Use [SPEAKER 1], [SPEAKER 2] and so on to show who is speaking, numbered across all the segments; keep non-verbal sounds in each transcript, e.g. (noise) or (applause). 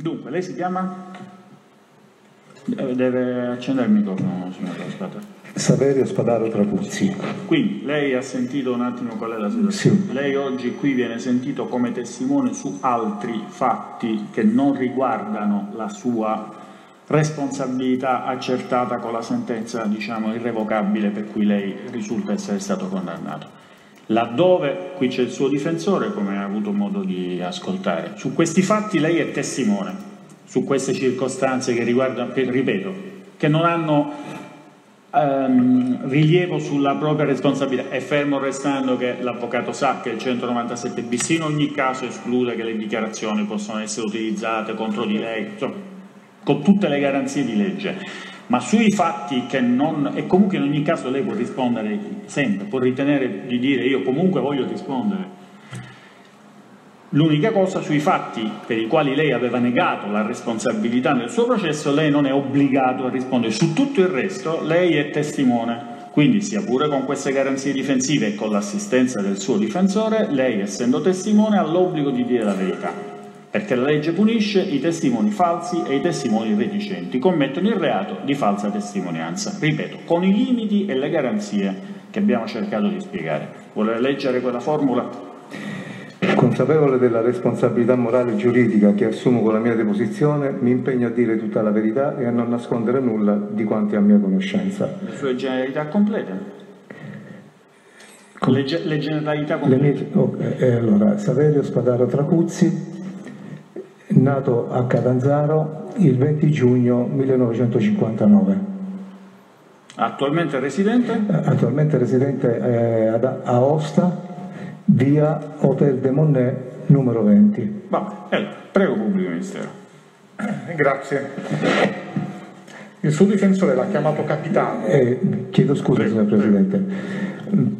[SPEAKER 1] Dunque, lei si chiama? Deve accendere il microfono, signora, aspetta.
[SPEAKER 2] Saverio Spadaro Trapuzzi.
[SPEAKER 1] Quindi lei ha sentito un attimo qual è la situazione.
[SPEAKER 2] Sì.
[SPEAKER 1] Lei oggi qui viene sentito come testimone su altri fatti che non riguardano la sua responsabilità accertata con la sentenza diciamo irrevocabile per cui lei risulta essere stato condannato. Laddove qui c'è il suo difensore, come ha avuto modo di ascoltare, su questi fatti lei è testimone, su queste circostanze che riguardano, ripeto, che non hanno ehm, rilievo sulla propria responsabilità. È fermo restando che l'avvocato sa che il 197 bis in ogni caso esclude che le dichiarazioni possano essere utilizzate contro di lei, insomma, con tutte le garanzie di legge. Ma sui fatti che non... e comunque in ogni caso lei può rispondere sempre, può ritenere di dire io comunque voglio rispondere. L'unica cosa sui fatti per i quali lei aveva negato la responsabilità nel suo processo, lei non è obbligato a rispondere. Su tutto il resto lei è testimone. Quindi, sia pure con queste garanzie difensive e con l'assistenza del suo difensore, lei, essendo testimone, ha l'obbligo di dire la verità perché la legge punisce i testimoni falsi e i testimoni reticenti, commettono il reato di falsa testimonianza, ripeto, con i limiti e le garanzie che abbiamo cercato di spiegare. Vuole leggere quella formula?
[SPEAKER 2] Consapevole della responsabilità morale e giuridica che assumo con la mia deposizione, mi impegno a dire tutta la verità e a non nascondere nulla di quanto è a mia conoscenza.
[SPEAKER 1] Le sue generalità complete? Le, le generalità
[SPEAKER 2] Le
[SPEAKER 1] complete?
[SPEAKER 2] mie- oh, eh, allora, Saverio Spadaro Trapuzzi, nato a Catanzaro il 20 giugno 1959.
[SPEAKER 1] Attualmente residente?
[SPEAKER 2] Eh, Attualmente residente eh, ad Aosta, via Hotel de Monnet, numero 20.
[SPEAKER 1] Vabbè, eh, prego pubblico ministero.
[SPEAKER 3] Grazie. Il suo difensore l'ha chiamato capitano.
[SPEAKER 2] Eh, chiedo scusa,
[SPEAKER 1] Prego,
[SPEAKER 2] signor Presidente.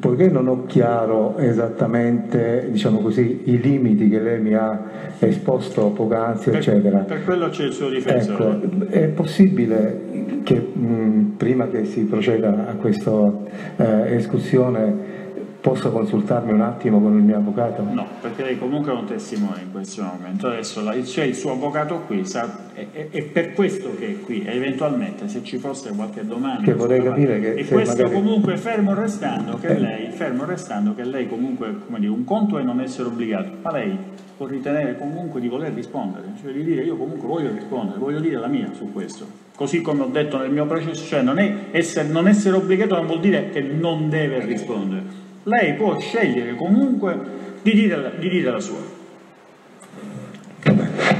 [SPEAKER 2] Poiché non ho chiaro esattamente diciamo così, i limiti che lei mi ha esposto poc'anzi, eccetera,
[SPEAKER 1] per quello c'è il suo difensore.
[SPEAKER 2] Ecco, è possibile che mh, prima che si proceda a questa eh, escussione possa consultarmi un attimo con il mio avvocato?
[SPEAKER 1] No, perché lei comunque è un testimone in questo momento. Adesso la- c'è il suo avvocato qui, sa, è, è- è per questo che è qui. Eventualmente se ci fosse qualche domanda.
[SPEAKER 2] Che vorrei capire che
[SPEAKER 1] E questo
[SPEAKER 2] magari-
[SPEAKER 1] comunque fermo restando che
[SPEAKER 2] Eh.
[SPEAKER 1] lei, fermo restando che lei comunque, come dire, un conto è non essere obbligato, ma lei può ritenere comunque di voler rispondere, cioè di dire io comunque voglio rispondere, voglio dire la mia su questo. Così come ho detto nel mio processo, cioè non, è essere, non essere obbligato non vuol dire che non deve rispondere. Lei può scegliere comunque di dire, la- di dire la sua.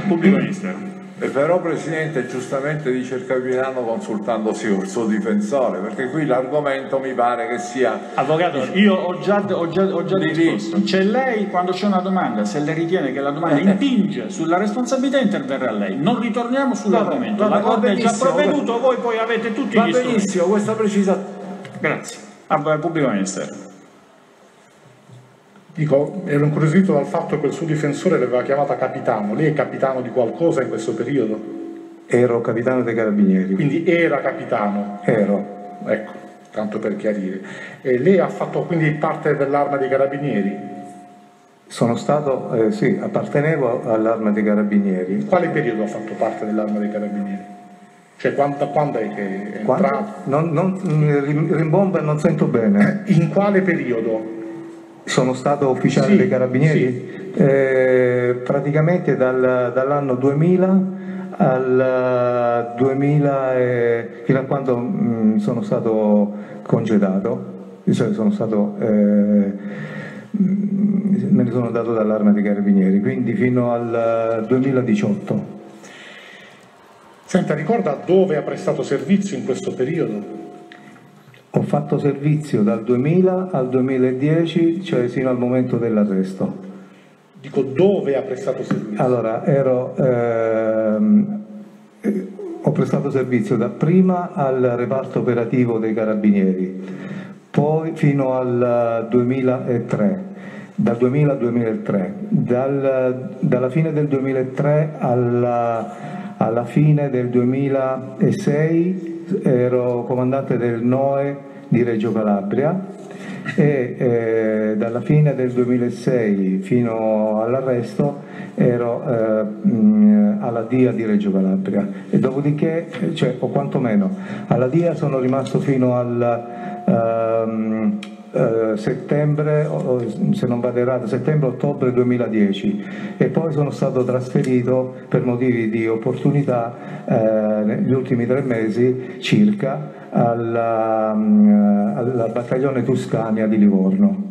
[SPEAKER 1] Pubblico ministero.
[SPEAKER 4] E però Presidente giustamente dice il capitano consultandosi col suo difensore, perché qui l'argomento mi pare che sia
[SPEAKER 1] Avvocato, io ho già, ho già, ho già risposto. C'è lei quando c'è una domanda, se lei ritiene che la domanda impinge sulla responsabilità interverrà lei. Non ritorniamo sull'argomento.
[SPEAKER 4] Va
[SPEAKER 1] La
[SPEAKER 4] va
[SPEAKER 1] Corte è già provveduto, voi poi avete tutti
[SPEAKER 4] Va
[SPEAKER 1] gli strumenti.
[SPEAKER 4] benissimo, questa precisa
[SPEAKER 1] Grazie. Ah, Pubblico ministero.
[SPEAKER 3] Dico, ero incuriosito dal fatto che il suo difensore l'aveva chiamata capitano. Lei è capitano di qualcosa in questo periodo?
[SPEAKER 2] Ero capitano dei carabinieri.
[SPEAKER 3] Quindi era capitano.
[SPEAKER 2] Ero.
[SPEAKER 3] Ecco, tanto per chiarire. E lei ha fatto quindi parte dell'arma dei carabinieri?
[SPEAKER 2] Sono stato, eh, sì, appartenevo all'arma dei carabinieri.
[SPEAKER 3] In quale periodo ha fatto parte dell'arma dei carabinieri? Cioè quando, quando è che è
[SPEAKER 2] Quando-
[SPEAKER 3] entrato?
[SPEAKER 2] non, non, rim- rimbomba e non sento bene.
[SPEAKER 3] In quale periodo?
[SPEAKER 2] Sono stato ufficiale
[SPEAKER 3] Sì,
[SPEAKER 2] dei carabinieri eh, praticamente dal- dall'anno 2000 al 2000 e- fino a quando mh, sono stato congedato, cioè sono stato, eh, me ne sono dato dall'arma dei carabinieri, quindi fino al 2018.
[SPEAKER 3] Senta, ricorda dove ha prestato servizio in questo periodo?
[SPEAKER 2] Ho fatto servizio dal 2000 al 2010, cioè fino al momento dell'arresto.
[SPEAKER 3] Dico dove ha prestato servizio?
[SPEAKER 2] Allora, ero, ehm, eh, ho prestato servizio dapprima al reparto operativo dei carabinieri, poi fino al 2003, dal 2000 al 2003, Dal- dalla fine del 2003 alla, alla fine del 2006 ero comandante del NOE di Reggio Calabria e eh, dalla fine del 2006 fino all'arresto ero eh, alla DIA di Reggio Calabria. E dopodiché, cioè, o quantomeno alla DIA sono rimasto fino al ehm, eh, settembre, se non vado errato, settembre-ottobre 2010 e poi sono stato trasferito per motivi di opportunità eh, negli ultimi tre mesi circa alla, mm, alla battaglione Tuscania di Livorno.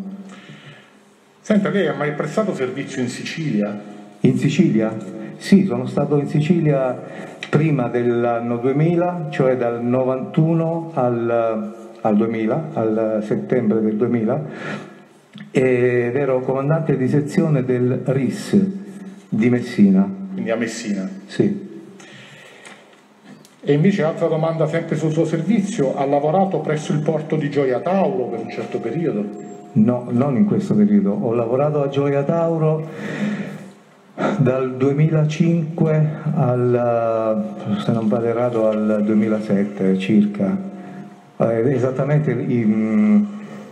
[SPEAKER 3] Senta, lei ha mai prestato servizio in Sicilia?
[SPEAKER 2] In Sicilia? Sì, sono stato in Sicilia prima dell'anno 2000, cioè dal 91 al, al 2000, al settembre del 2000, ed ero comandante di sezione del RIS di Messina.
[SPEAKER 3] Quindi a Messina?
[SPEAKER 2] Sì.
[SPEAKER 3] E invece altra domanda sempre sul suo servizio, ha lavorato presso il porto di Gioia Tauro per un certo periodo?
[SPEAKER 2] No, non in questo periodo. Ho lavorato a Gioia Tauro dal 2005 al, se non vado errato, al 2007 circa. Eh, esattamente il,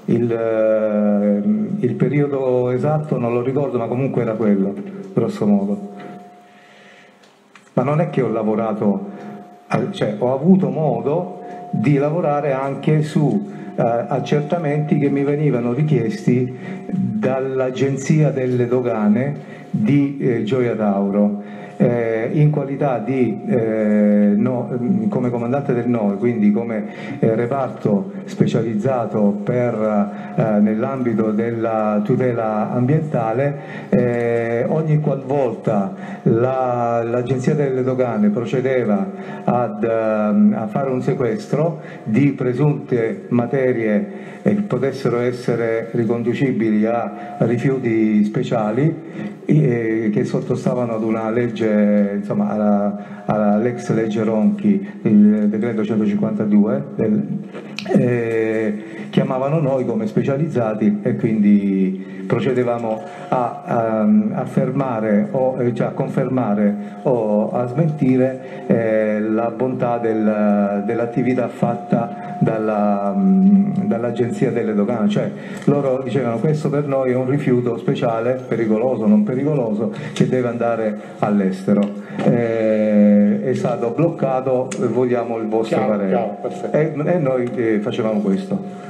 [SPEAKER 2] il, eh, il periodo esatto non lo ricordo, ma comunque era quello, grosso modo. Ma non è che ho lavorato, cioè ho avuto modo di lavorare anche su eh, accertamenti che mi venivano richiesti dall'Agenzia delle Dogane di eh, Gioia Tauro eh, in qualità di, eh, no, come comandante del NOE, quindi come eh, reparto specializzato eh, nell'ambito della tutela ambientale, eh, ogni qualvolta la, l'Agenzia delle Dogane procedeva ad, ehm, a fare un sequestro di presunte materie che potessero essere riconducibili a rifiuti speciali che sottostavano ad una legge, insomma, alla, all'ex legge Ronchi, il decreto 152, del, eh, chiamavano noi come specializzati e quindi procedevamo a, a, a fermare o eh, cioè a confermare o a smentire eh, la bontà del, dell'attività fatta dalla, dall'agenzia delle dogane, cioè loro dicevano questo per noi è un rifiuto speciale, pericoloso, non pericoloso, che deve andare all'estero. Eh, è stato bloccato, vogliamo il vostro
[SPEAKER 3] Chiaro,
[SPEAKER 2] parere.
[SPEAKER 3] chiaro,
[SPEAKER 2] e, e noi eh, facevamo questo.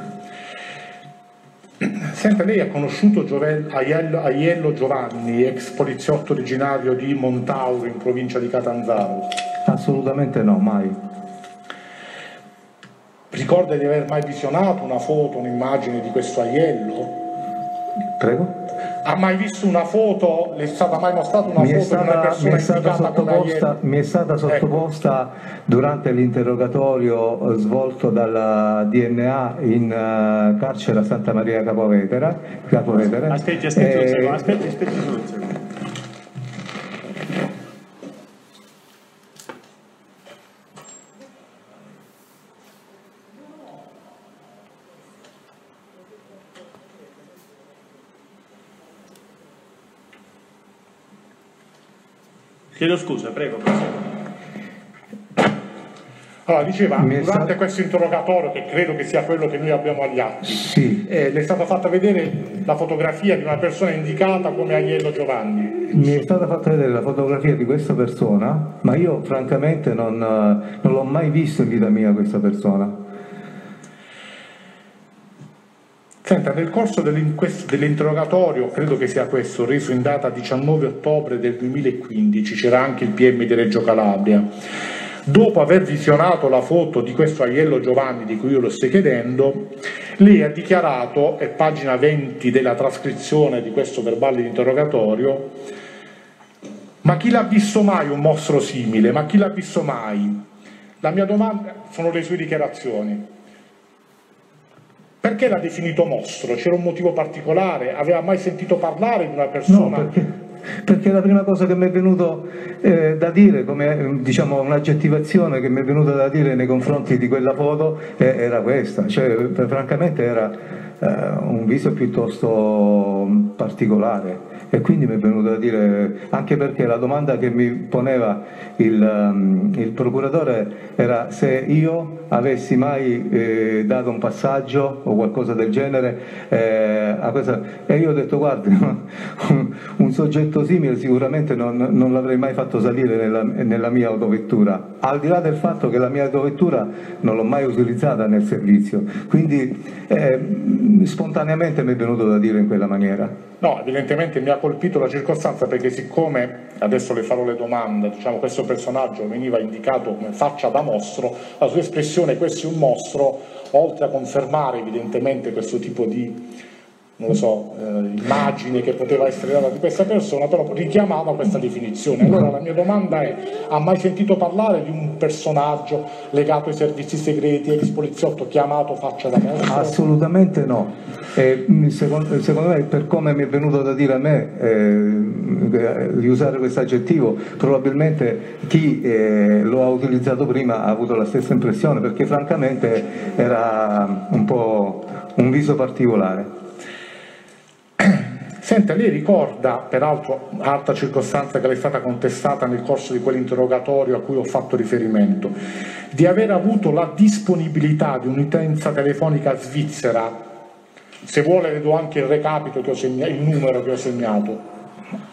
[SPEAKER 3] Senta, lei ha conosciuto Aiello Giovanni, ex poliziotto originario di Montauro in provincia di Catanzaro?
[SPEAKER 2] Assolutamente no, mai.
[SPEAKER 3] Ricorda di aver mai visionato una foto, un'immagine di questo Aiello?
[SPEAKER 2] Prego?
[SPEAKER 3] Ha mai visto una foto? Le è stata mai mostrata una
[SPEAKER 2] Mi è,
[SPEAKER 3] foto di una
[SPEAKER 2] stata, mi,
[SPEAKER 3] persona
[SPEAKER 2] è stata sottoposta, mi è stata sottoposta durante l'interrogatorio eh, svolto dalla DNA in eh, carcere a Santa Maria Capovetera. Capovetere.
[SPEAKER 1] Aspetti, aspetti un
[SPEAKER 2] Eh,
[SPEAKER 1] secondo, aspetti, aspetti un secondo. Chiedo scusa, prego.
[SPEAKER 3] Allora, diceva, durante
[SPEAKER 2] stato-
[SPEAKER 3] questo interrogatorio, che credo che sia quello che noi abbiamo agli atti,
[SPEAKER 2] Sì,
[SPEAKER 3] eh, le è stata fatta vedere la fotografia di una persona indicata come Aiello Giovanni.
[SPEAKER 2] mi è stata fatta vedere la fotografia di questa persona, ma io francamente non, eh, non l'ho mai visto in vita mia questa persona.
[SPEAKER 3] Senta, nel corso dell'interrogatorio, credo che sia questo, reso in data 19 ottobre del 2015, c'era anche il PM di Reggio Calabria. Dopo aver visionato la foto di questo Aiello Giovanni di cui io lo sto chiedendo, lei ha dichiarato, è pagina 20 della trascrizione di questo verbale di interrogatorio, ma chi l'ha visto mai un mostro simile? Ma chi l'ha visto mai? La mia domanda sono le sue dichiarazioni. Perché l'ha definito mostro? C'era un motivo particolare? Aveva mai sentito parlare di una
[SPEAKER 2] No,
[SPEAKER 3] persona?
[SPEAKER 2] perché, perché la prima cosa che mi è venuto eh, da dire, come diciamo un'aggettivazione che mi è venuta da dire nei confronti di quella foto eh, era questa, cioè eh, francamente era un viso piuttosto particolare. E quindi mi è venuto a dire, anche perché la domanda che mi poneva il, um, il procuratore era se io avessi mai eh, dato un passaggio o qualcosa del genere eh, a questa... e io ho detto guardi, (laughs) un soggetto simile sicuramente non, non l'avrei mai fatto salire nella, nella, mia autovettura, al di là del fatto che la mia autovettura non l'ho mai utilizzata nel servizio, quindi eh, spontaneamente mi è venuto da dire in quella maniera.
[SPEAKER 3] No, evidentemente mi ha colpito la circostanza perché siccome, adesso le farò le domande, diciamo, questo personaggio veniva indicato come faccia da mostro, la sua espressione questo è un mostro, oltre a confermare evidentemente questo tipo di non lo so, eh, immagine che poteva essere data di questa persona, però richiamava questa definizione. Allora la mia domanda è, ha mai sentito parlare di un personaggio legato ai servizi segreti, ex poliziotto chiamato faccia da mostro?
[SPEAKER 2] Assolutamente no. Eh, secondo, secondo, me, per come mi è venuto da dire a me eh, di usare questo aggettivo, probabilmente chi eh, lo ha utilizzato prima ha avuto la stessa impressione, perché francamente era un po' un viso particolare.
[SPEAKER 3] Senta, lei ricorda, peraltro, altra circostanza che le è stata contestata nel corso di quell'interrogatorio a cui ho fatto riferimento, di aver avuto la disponibilità di un'utenza telefonica svizzera, se vuole le do anche il recapito che ho segnato, il numero che ho segnato.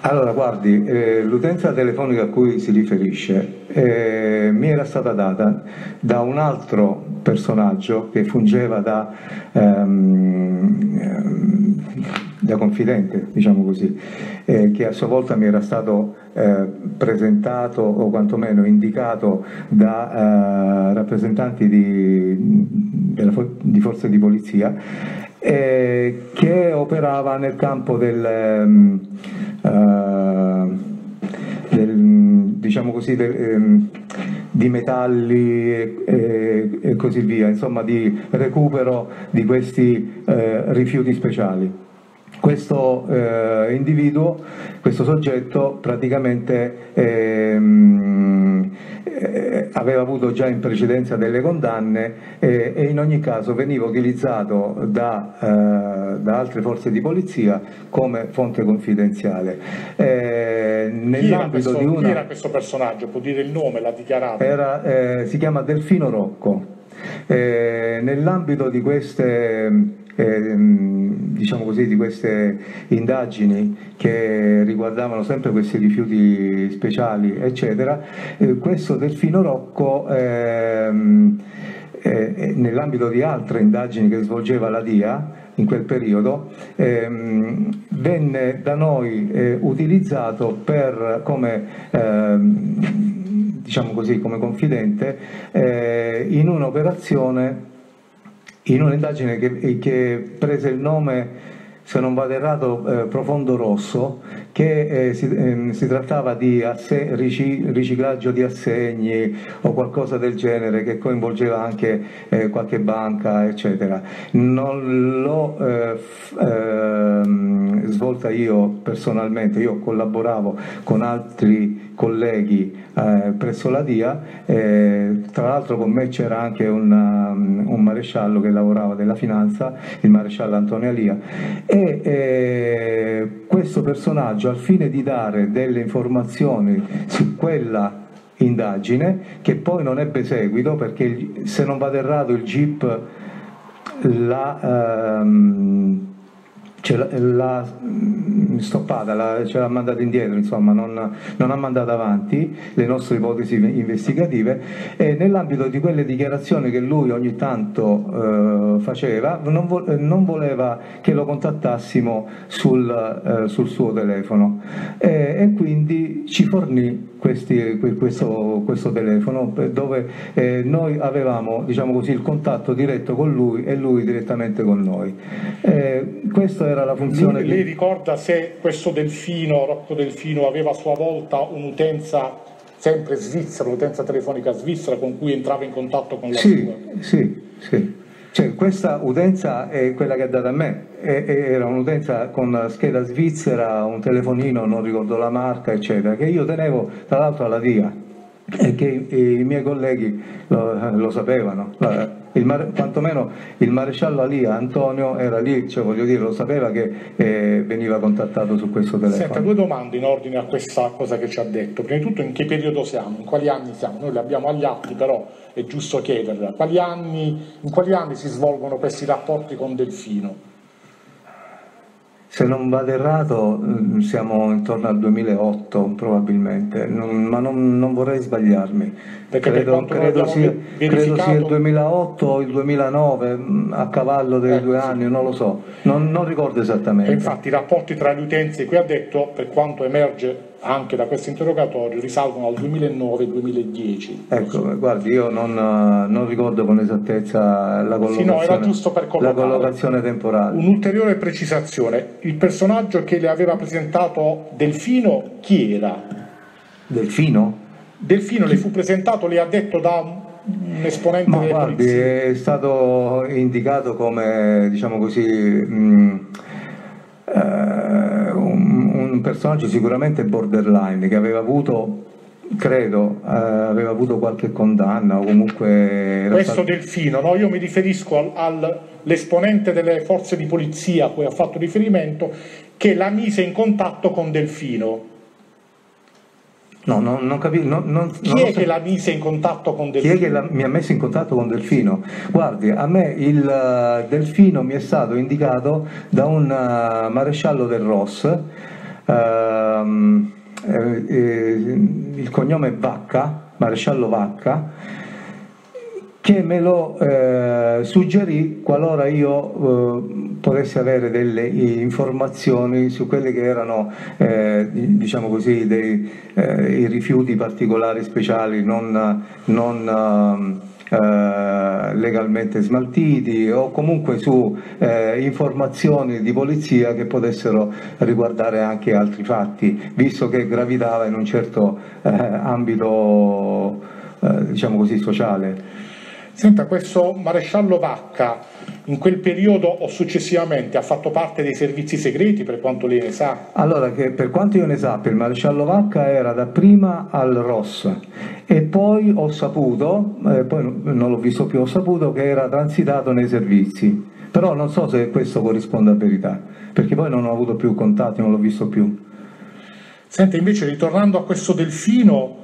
[SPEAKER 2] Allora, guardi, eh, l'utenza telefonica a cui si riferisce eh, mi era stata data da un altro personaggio che fungeva da... Ehm, ehm, da confidente, diciamo così, eh, che a sua volta mi era stato eh, presentato o quantomeno indicato da eh, rappresentanti di, della, di, forze di polizia eh, che operava nel campo del, ehm, eh, del diciamo così, del, ehm, di metalli e, e, e, così via, insomma di recupero di questi eh, rifiuti speciali questo eh, individuo, questo soggetto praticamente ehm, eh, aveva avuto già in precedenza delle condanne eh, e in ogni caso veniva utilizzato da, eh, da, altre forze di polizia come fonte confidenziale.
[SPEAKER 3] Eh, questo, di una, chi, era questo, personaggio? Può dire il nome, l'ha dichiarato?
[SPEAKER 2] Era, eh, si chiama Delfino Rocco. nell'ambito di queste eh, diciamo così, di queste indagini che riguardavano sempre questi rifiuti speciali, eccetera, eh, questo Delfino Rocco ehm, eh, nell'ambito di altre indagini che svolgeva la DIA in quel periodo, ehm, venne da noi eh, utilizzato per, come, ehm, diciamo così, come confidente eh, in un'operazione in un'indagine che, che prese il nome se non vado errato, eh, Profondo Rosso, che eh, si, eh, si, trattava di asse, riciclaggio di assegni o qualcosa del genere che coinvolgeva anche eh, qualche banca, eccetera. Non l'ho eh, ehm, svolta io personalmente, io collaboravo con altri colleghi eh, presso la DIA, tra l'altro con me c'era anche una, un maresciallo che lavorava della finanza, il maresciallo Antonio Alia e eh, questo personaggio al fine di dare delle informazioni su quella indagine che poi non ebbe seguito perché se non vado errato il GIP la ehm, l'ha mm, stoppata, ce l'ha mandata indietro, insomma, non, non, ha mandato avanti le nostre ipotesi investigative e nell'ambito di quelle dichiarazioni che lui ogni tanto eh, faceva non, vo- non, voleva che lo contattassimo sul, eh, sul suo telefono. E, e quindi ci fornì questi, questo, questo, telefono dove eh, noi avevamo diciamo così, il contatto diretto con lui e lui direttamente con noi. Eh, questa era la funzione.
[SPEAKER 3] Lui, lei ricorda se questo Delfino, Rocco Delfino, aveva a sua volta un'utenza sempre svizzera, un'utenza telefonica svizzera con cui entrava in contatto con la
[SPEAKER 2] sì, sua? Sì, sì. Cioè, questa utenza è quella che ha dato a me, era un'utenza con scheda svizzera, un telefonino, non ricordo la marca, eccetera, che io tenevo tra l'altro alla DIA. E che i, miei colleghi lo, lo sapevano. Il mare, quantomeno il maresciallo Alia Antonio era lì, cioè voglio dire, lo sapeva che eh, veniva contattato su questo telefono.
[SPEAKER 3] Senta, due domande in ordine a questa cosa che ci ha detto. Prima di tutto in che periodo siamo, in quali anni siamo? Noi li abbiamo agli atti, però è giusto chiederla. Quali anni, in quali anni si svolgono questi rapporti con Delfino?
[SPEAKER 2] Se non vado errato mm, siamo intorno al 2008 probabilmente, non, ma non, non, vorrei sbagliarmi.
[SPEAKER 3] Perché credo,
[SPEAKER 2] per credo, sia, credo, sia, il 2008 o il 2009, mm, a cavallo dei eh, due sì. anni, non lo so, non, non ricordo esattamente.
[SPEAKER 3] E infatti i rapporti tra le utenze, qui ha detto, per quanto emerge anche da questo interrogatorio risalgono al 2009-2010.
[SPEAKER 2] Ecco, guardi, io non, non, ricordo con esattezza la collocazione, sì, no, la collocazione temporale.
[SPEAKER 3] Un'ulteriore precisazione, il personaggio che le aveva presentato Delfino chi era?
[SPEAKER 2] Delfino?
[SPEAKER 3] Delfino le fu presentato, le ha detto da un esponente
[SPEAKER 2] Ma guardi, è stato indicato come, diciamo così... Mh, eh, un, un, personaggio sicuramente borderline che aveva avuto credo eh, aveva avuto qualche condanna o comunque
[SPEAKER 3] questo stato... Delfino no? io mi riferisco all'esponente al, delle forze di polizia a cui ha fatto riferimento che la mise in contatto con Delfino
[SPEAKER 2] No, no, non capisco. No, non,
[SPEAKER 3] Chi non è che la mise in contatto con Delfino?
[SPEAKER 2] Chi è che la, mi ha messo in contatto con Delfino? Guardi, a me il uh, Delfino mi è stato indicato da un uh, maresciallo del Ross. Uh, il cognome Vacca, maresciallo Vacca che me lo eh, suggerì qualora io eh, potessi avere delle informazioni su quelli che erano eh, diciamo così dei, eh, i rifiuti particolari speciali non, non eh, legalmente smaltiti o comunque su eh, informazioni di polizia che potessero riguardare anche altri fatti visto che gravitava in un certo ambito diciamo così sociale.
[SPEAKER 3] Senta, questo maresciallo Vacca in quel periodo o successivamente ha fatto parte dei servizi segreti per quanto lei ne sa?
[SPEAKER 2] Allora, per quanto io ne sappia, il maresciallo Vacca era dapprima al Ross e poi ho saputo, eh, poi non l'ho visto più, ho saputo che era transitato nei servizi. Però non so se questo corrisponde a verità, perché poi non ho avuto più contatti, non l'ho visto più.
[SPEAKER 3] Senta, invece ritornando a questo delfino,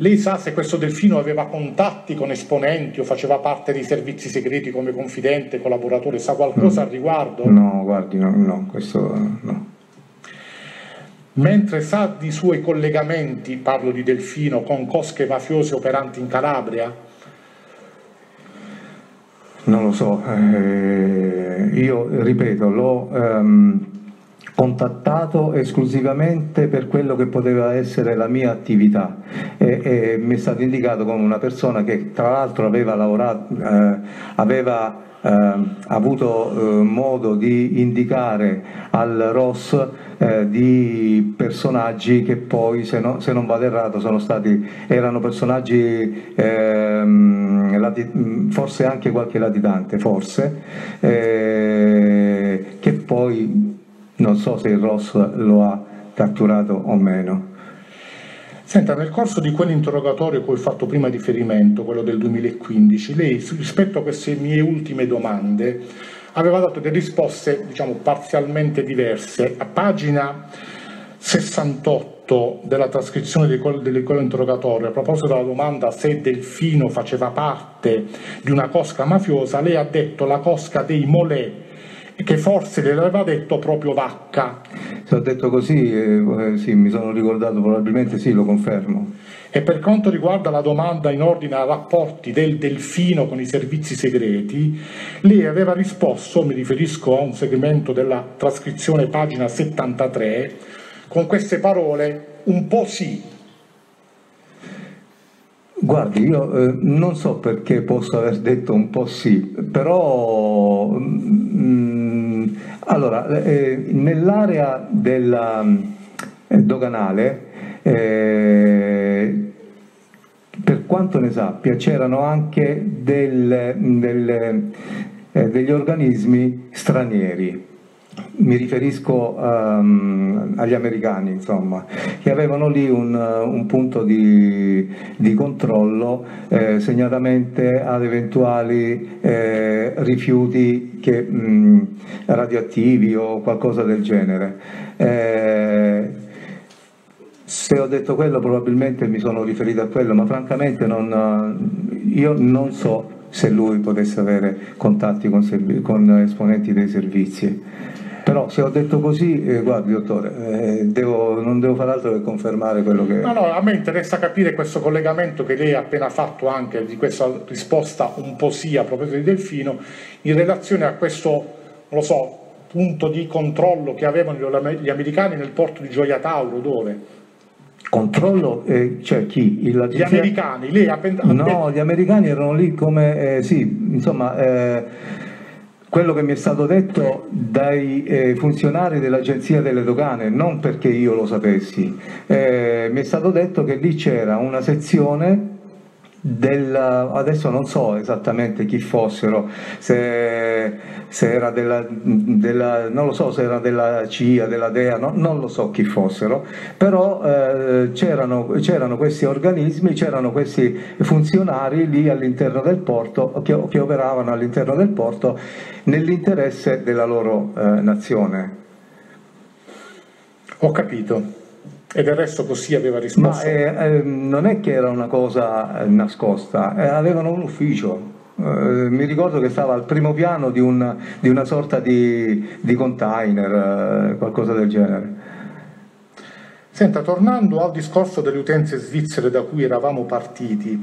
[SPEAKER 3] lei sa se questo Delfino aveva contatti con esponenti o faceva parte dei servizi segreti come confidente, collaboratore? Sa qualcosa al riguardo?
[SPEAKER 2] No, guardi, no, no questo no.
[SPEAKER 3] Mentre sa di suoi collegamenti, parlo di Delfino, con cosche mafiose operanti in Calabria?
[SPEAKER 2] Non lo so, eh, io ripeto, l'ho... Um, contattato esclusivamente per quello che poteva essere la mia attività. E, e mi è stato indicato come una persona che tra l'altro aveva lavorato, eh, aveva eh, avuto eh, modo di indicare al ROS eh, di personaggi che poi se, no, se, non vado errato sono stati erano personaggi ehm, lati, forse anche qualche latitante forse eh, che poi non so se il Ross lo ha catturato o meno.
[SPEAKER 3] Senta, nel corso di quell'interrogatorio cui ho fatto prima riferimento, quello del 2015, lei rispetto a queste mie ultime domande aveva dato delle risposte diciamo, parzialmente diverse. A pagina 68 della trascrizione di quell'interrogatorio, a proposito della domanda se Delfino faceva parte di una cosca mafiosa, lei ha detto la cosca dei Molè che forse le aveva detto proprio Vacca.
[SPEAKER 2] Se ho detto così, eh, sì, mi sono ricordato, probabilmente sì, lo confermo.
[SPEAKER 3] E per quanto riguarda la domanda in ordine ai rapporti del Delfino con i servizi segreti, lei aveva risposto, mi riferisco a un segmento della trascrizione pagina 73, con queste parole, un po' sì,
[SPEAKER 2] Guardi, io eh, non so perché posso aver detto un po' sì, però mh, mm, allora, eh, nell'area della, eh, doganale, eh, per quanto ne sappia, c'erano anche del, del, eh, degli organismi stranieri mi riferisco um, agli americani, insomma, che avevano lì un, un punto di, di controllo eh, segnatamente ad eventuali eh, rifiuti che, mh, radioattivi o qualcosa del genere. Eh, se ho detto quello probabilmente mi sono riferito a quello, ma francamente non, io non so se lui potesse avere contatti con, con esponenti dei servizi. Però se ho detto così, eh, guardi dottore, eh, devo, non devo fare altro che confermare quello che...
[SPEAKER 3] No, no, a me interessa capire questo collegamento che lei ha appena fatto anche di questa risposta un po' sì a proposito di Delfino, in relazione a questo, non lo so, punto di controllo che avevano gli americani nel porto di Gioia Tauro, dove?
[SPEAKER 2] Controllo, eh, cioè chi?
[SPEAKER 3] Il, gli americani, lei ha
[SPEAKER 2] pensato... No, gli americani erano lì come, eh, sì, insomma... Eh, quello che mi è stato detto dai eh, funzionari dell'Agenzia delle Dogane, non perché io lo sapessi, eh, mi è stato detto che lì c'era una sezione del, adesso non so esattamente chi fossero, se, se era della, della, non lo so se era della CIA, della DEA, no, non lo so chi fossero, però eh, c'erano, c'erano, questi organismi, c'erano questi funzionari lì all'interno del porto, che, che operavano all'interno del porto nell'interesse della loro eh, nazione.
[SPEAKER 3] Ho capito. E del resto così aveva risposto?
[SPEAKER 2] Ma eh, eh, non è che era una cosa eh, nascosta, eh, avevano un ufficio. Eh, mi ricordo che stava al primo piano di, un, di una sorta di, di container, qualcosa del genere.
[SPEAKER 3] Senta, tornando al discorso delle utenze svizzere da cui eravamo partiti,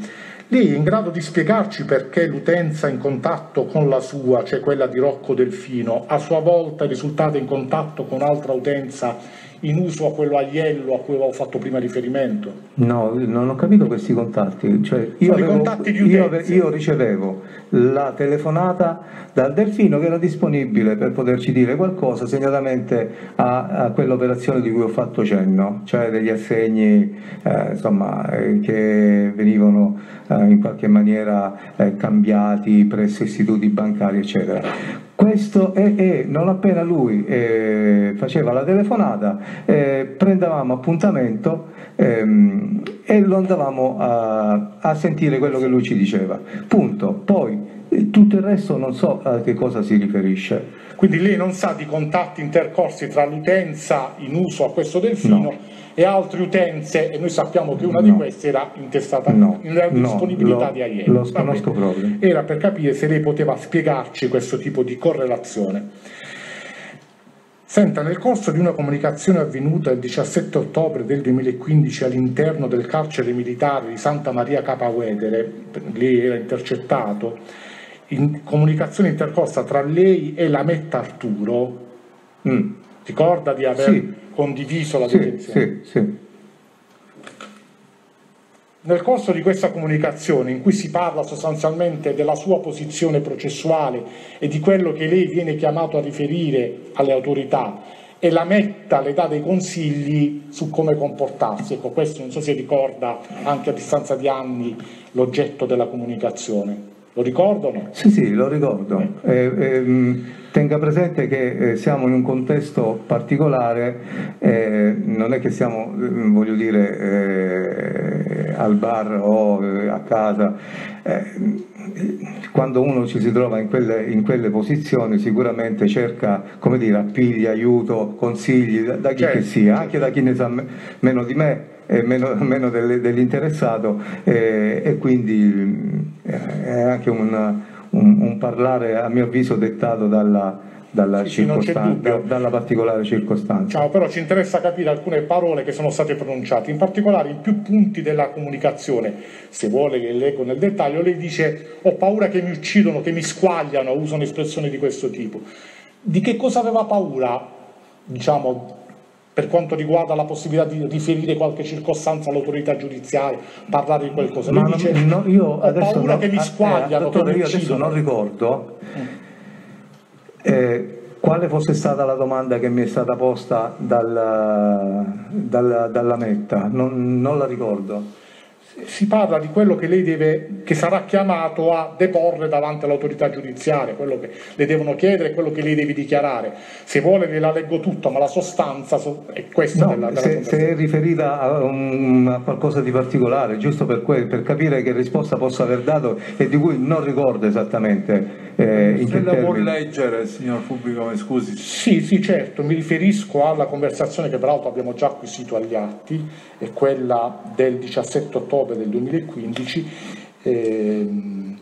[SPEAKER 3] lei è in grado di spiegarci perché l'utenza in contatto con la sua, cioè quella di Rocco Delfino, a sua volta è risultata in contatto con altra utenza in uso a quello agliello a cui avevo fatto prima riferimento?
[SPEAKER 2] No, non ho capito questi contatti. Cioè, io, avevo, io, io, ricevevo la telefonata dal Delfino che era disponibile per poterci dire qualcosa segnatamente a, a quell'operazione di cui ho fatto cenno, cioè degli assegni eh, insomma, eh, che venivano eh, in qualche maniera eh, cambiati presso istituti bancari, eccetera. Questo e, e non appena lui eh, faceva la telefonata, eh, prendevamo appuntamento ehm, e lo andavamo a, a, sentire quello che lui ci diceva. Punto. Poi eh, tutto il resto non so a che cosa si riferisce.
[SPEAKER 3] Quindi lei non sa di contatti intercorsi tra l'utenza in uso a questo delfino no. E altre utenze e noi sappiamo che una no. di queste era intestata no. nella disponibilità
[SPEAKER 2] lo,
[SPEAKER 3] di Aiello.
[SPEAKER 2] Lo sconosco proprio.
[SPEAKER 3] Era per capire se lei poteva spiegarci questo tipo di correlazione. Senta, nel corso di una comunicazione avvenuta il 17 ottobre del 2015 all'interno del carcere militare di Santa Maria Capauedere, lei era intercettato, in comunicazione intercorsa tra lei e la Metta Arturo, mm. ricorda di aver sì. Condiviso la detenzione?
[SPEAKER 2] Sì, sì.
[SPEAKER 3] Nel corso di questa comunicazione, in cui si parla sostanzialmente della sua posizione processuale e di quello che lei viene chiamato a riferire alle autorità, e la Metta le dà dei consigli su come comportarsi. Ecco, questo non so se ricorda anche a distanza di anni l'oggetto della comunicazione. Lo ricordano?
[SPEAKER 2] Sì, sì, lo ricordo. Eh, eh, tenga presente che eh, siamo in un contesto particolare, eh, non è che siamo, eh, voglio dire, eh, al bar o a casa. quando uno ci si trova in quelle, in quelle, posizioni sicuramente cerca, come dire, appigli, aiuto, consigli da, da chi certo, che sia, anche da chi ne sa meno di me e meno, (laughs) meno dell'interessato e, e quindi eh, è anche un, un, un, parlare a mio avviso dettato dalla, dalla, sì, da, dalla, particolare circostanza.
[SPEAKER 3] Ciao, però ci interessa capire alcune parole che sono state pronunciate, in particolare in più punti della comunicazione. Se vuole che leggo nel dettaglio, lei dice ho paura che mi uccidono, che mi squagliano, usa un'espressione di questo tipo. Di che cosa aveva paura, diciamo, per quanto riguarda la possibilità di riferire qualche circostanza all'autorità giudiziaria, parlare di qualcosa.
[SPEAKER 2] Ma dice, no, io ho paura
[SPEAKER 3] no, che mi squagliano.
[SPEAKER 2] Eh, dottore, io adesso non ricordo eh, quale fosse stata la domanda che mi è stata posta dal, dal, dalla Metta, non, non la ricordo.
[SPEAKER 3] Si parla di quello che lei deve, che sarà chiamato a deporre davanti all'autorità giudiziaria, quello che le devono chiedere, quello che lei deve dichiarare. Se vuole ve la leggo tutta, ma la sostanza è questa
[SPEAKER 2] no,
[SPEAKER 3] della, della
[SPEAKER 2] se, se, è riferita a, un, a, qualcosa di particolare, giusto per, que, per, capire che risposta possa aver dato e di cui non ricordo esattamente.
[SPEAKER 4] Eh, in se la vuol leggere, signor Pubblico, mi scusi.
[SPEAKER 3] Sì, sì, certo, mi riferisco alla conversazione che peraltro abbiamo già acquisito agli atti, è quella del 17 ottobre del 2015. Ehm,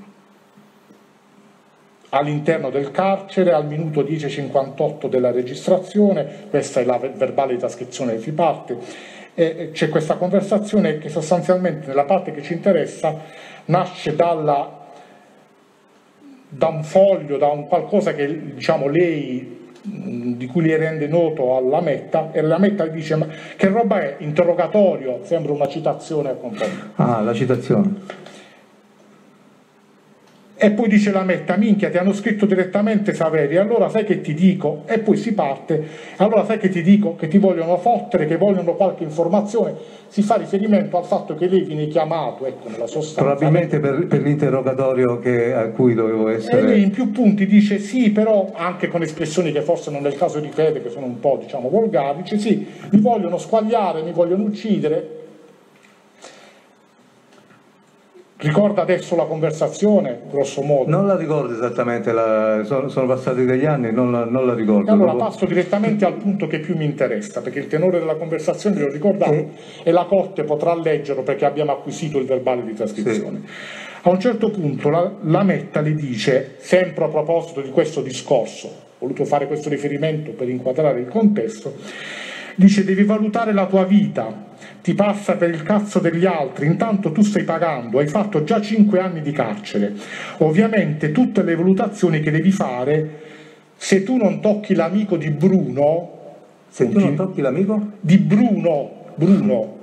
[SPEAKER 3] all'interno del carcere al minuto 10.58 della registrazione, questa è la verbale di trascrizione di parte, e c'è questa conversazione che sostanzialmente nella parte che ci interessa nasce dalla da un foglio, da un qualcosa che diciamo, lei di cui le rende noto alla Metta e la Metta dice ma che roba è? Interrogatorio, sembra una citazione a.
[SPEAKER 2] Ah, la citazione.
[SPEAKER 3] E poi dice la Metta, minchia, ti hanno scritto direttamente Saveri, allora sai che ti dico? E poi si parte, allora sai che ti dico? Che ti vogliono fottere, che vogliono qualche informazione. Si fa riferimento al fatto che lei viene chiamato, ecco, nella sostanza.
[SPEAKER 2] Probabilmente per, per l'interrogatorio che, a cui dovevo essere...
[SPEAKER 3] E lei in più punti dice sì, però anche con espressioni che forse non è il caso di Fede, che sono un po', diciamo, volgari, dice sì, mi vogliono squagliare, mi vogliono uccidere, Ricorda adesso la conversazione, grosso modo?
[SPEAKER 2] Non la ricordo esattamente, la... sono, sono, passati degli anni, non la, non la ricordo.
[SPEAKER 3] E allora Dopo... passo direttamente al punto che più mi interessa, perché il tenore della conversazione, ve lo ricordate, e... e la Corte potrà leggerlo perché abbiamo acquisito il verbale di trascrizione. Sì. A un certo punto la, la Metta le dice, sempre a proposito di questo discorso, ho voluto fare questo riferimento per inquadrare il contesto, dice devi valutare la tua vita ti passa per il cazzo degli altri, intanto tu stai pagando, hai fatto già 5 anni di carcere. Ovviamente tutte le valutazioni che devi fare, se tu non tocchi l'amico di Bruno...
[SPEAKER 2] Se tu non tocchi l'amico?
[SPEAKER 3] Di Bruno, Bruno.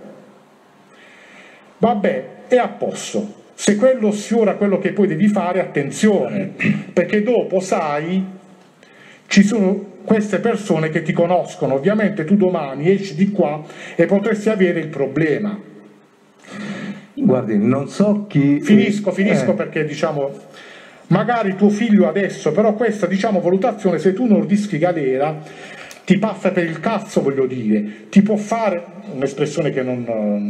[SPEAKER 3] Vabbè, è a posto. Se quello sfiora quello che poi devi fare, attenzione, perché dopo sai, ci sono queste persone che ti conoscono, ovviamente tu domani esci di qua e potresti avere il problema.
[SPEAKER 2] Guardi, non so chi...
[SPEAKER 3] Finisco, finisco eh. perché diciamo, magari tuo figlio adesso, però questa diciamo valutazione, se tu non rischi galera, ti passa per il cazzo, voglio dire, ti può fare, un'espressione che non,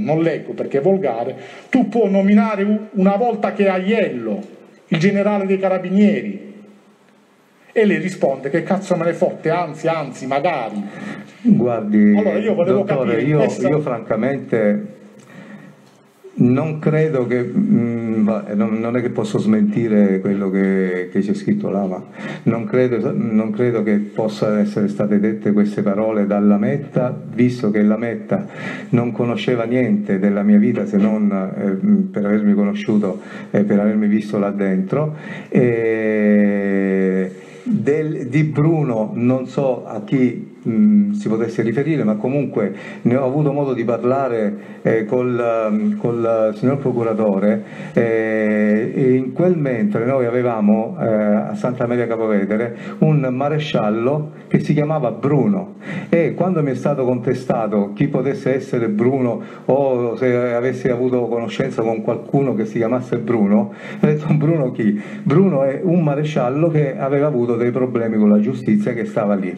[SPEAKER 3] non leggo perché è volgare, tu puoi nominare una volta che è Aiello, il generale dei carabinieri, e lei risponde che cazzo me ne fotte, anzi, anzi, magari.
[SPEAKER 2] Guardi, allora io volevo dottore, capire, io, questa... io francamente non credo che, mh, mm, non, è che posso smentire quello che, che c'è scritto là, ma non credo, non credo, che possano essere state dette queste parole dalla Metta, visto che la Metta non conosceva niente della mia vita se non eh, per avermi conosciuto e per avermi visto là dentro. E del, di Bruno non so a chi mm, si potesse riferire, ma comunque ne ho avuto modo di parlare eh, col, mm, col, signor procuratore eh, e in quel mentre noi avevamo eh, a Santa Maria Capovedere un maresciallo che si chiamava Bruno e quando mi è stato contestato chi potesse essere Bruno o se avessi avuto conoscenza con qualcuno che si chiamasse Bruno, ho detto Bruno chi? Bruno è un maresciallo che aveva avuto dei problemi con la giustizia che stava lì.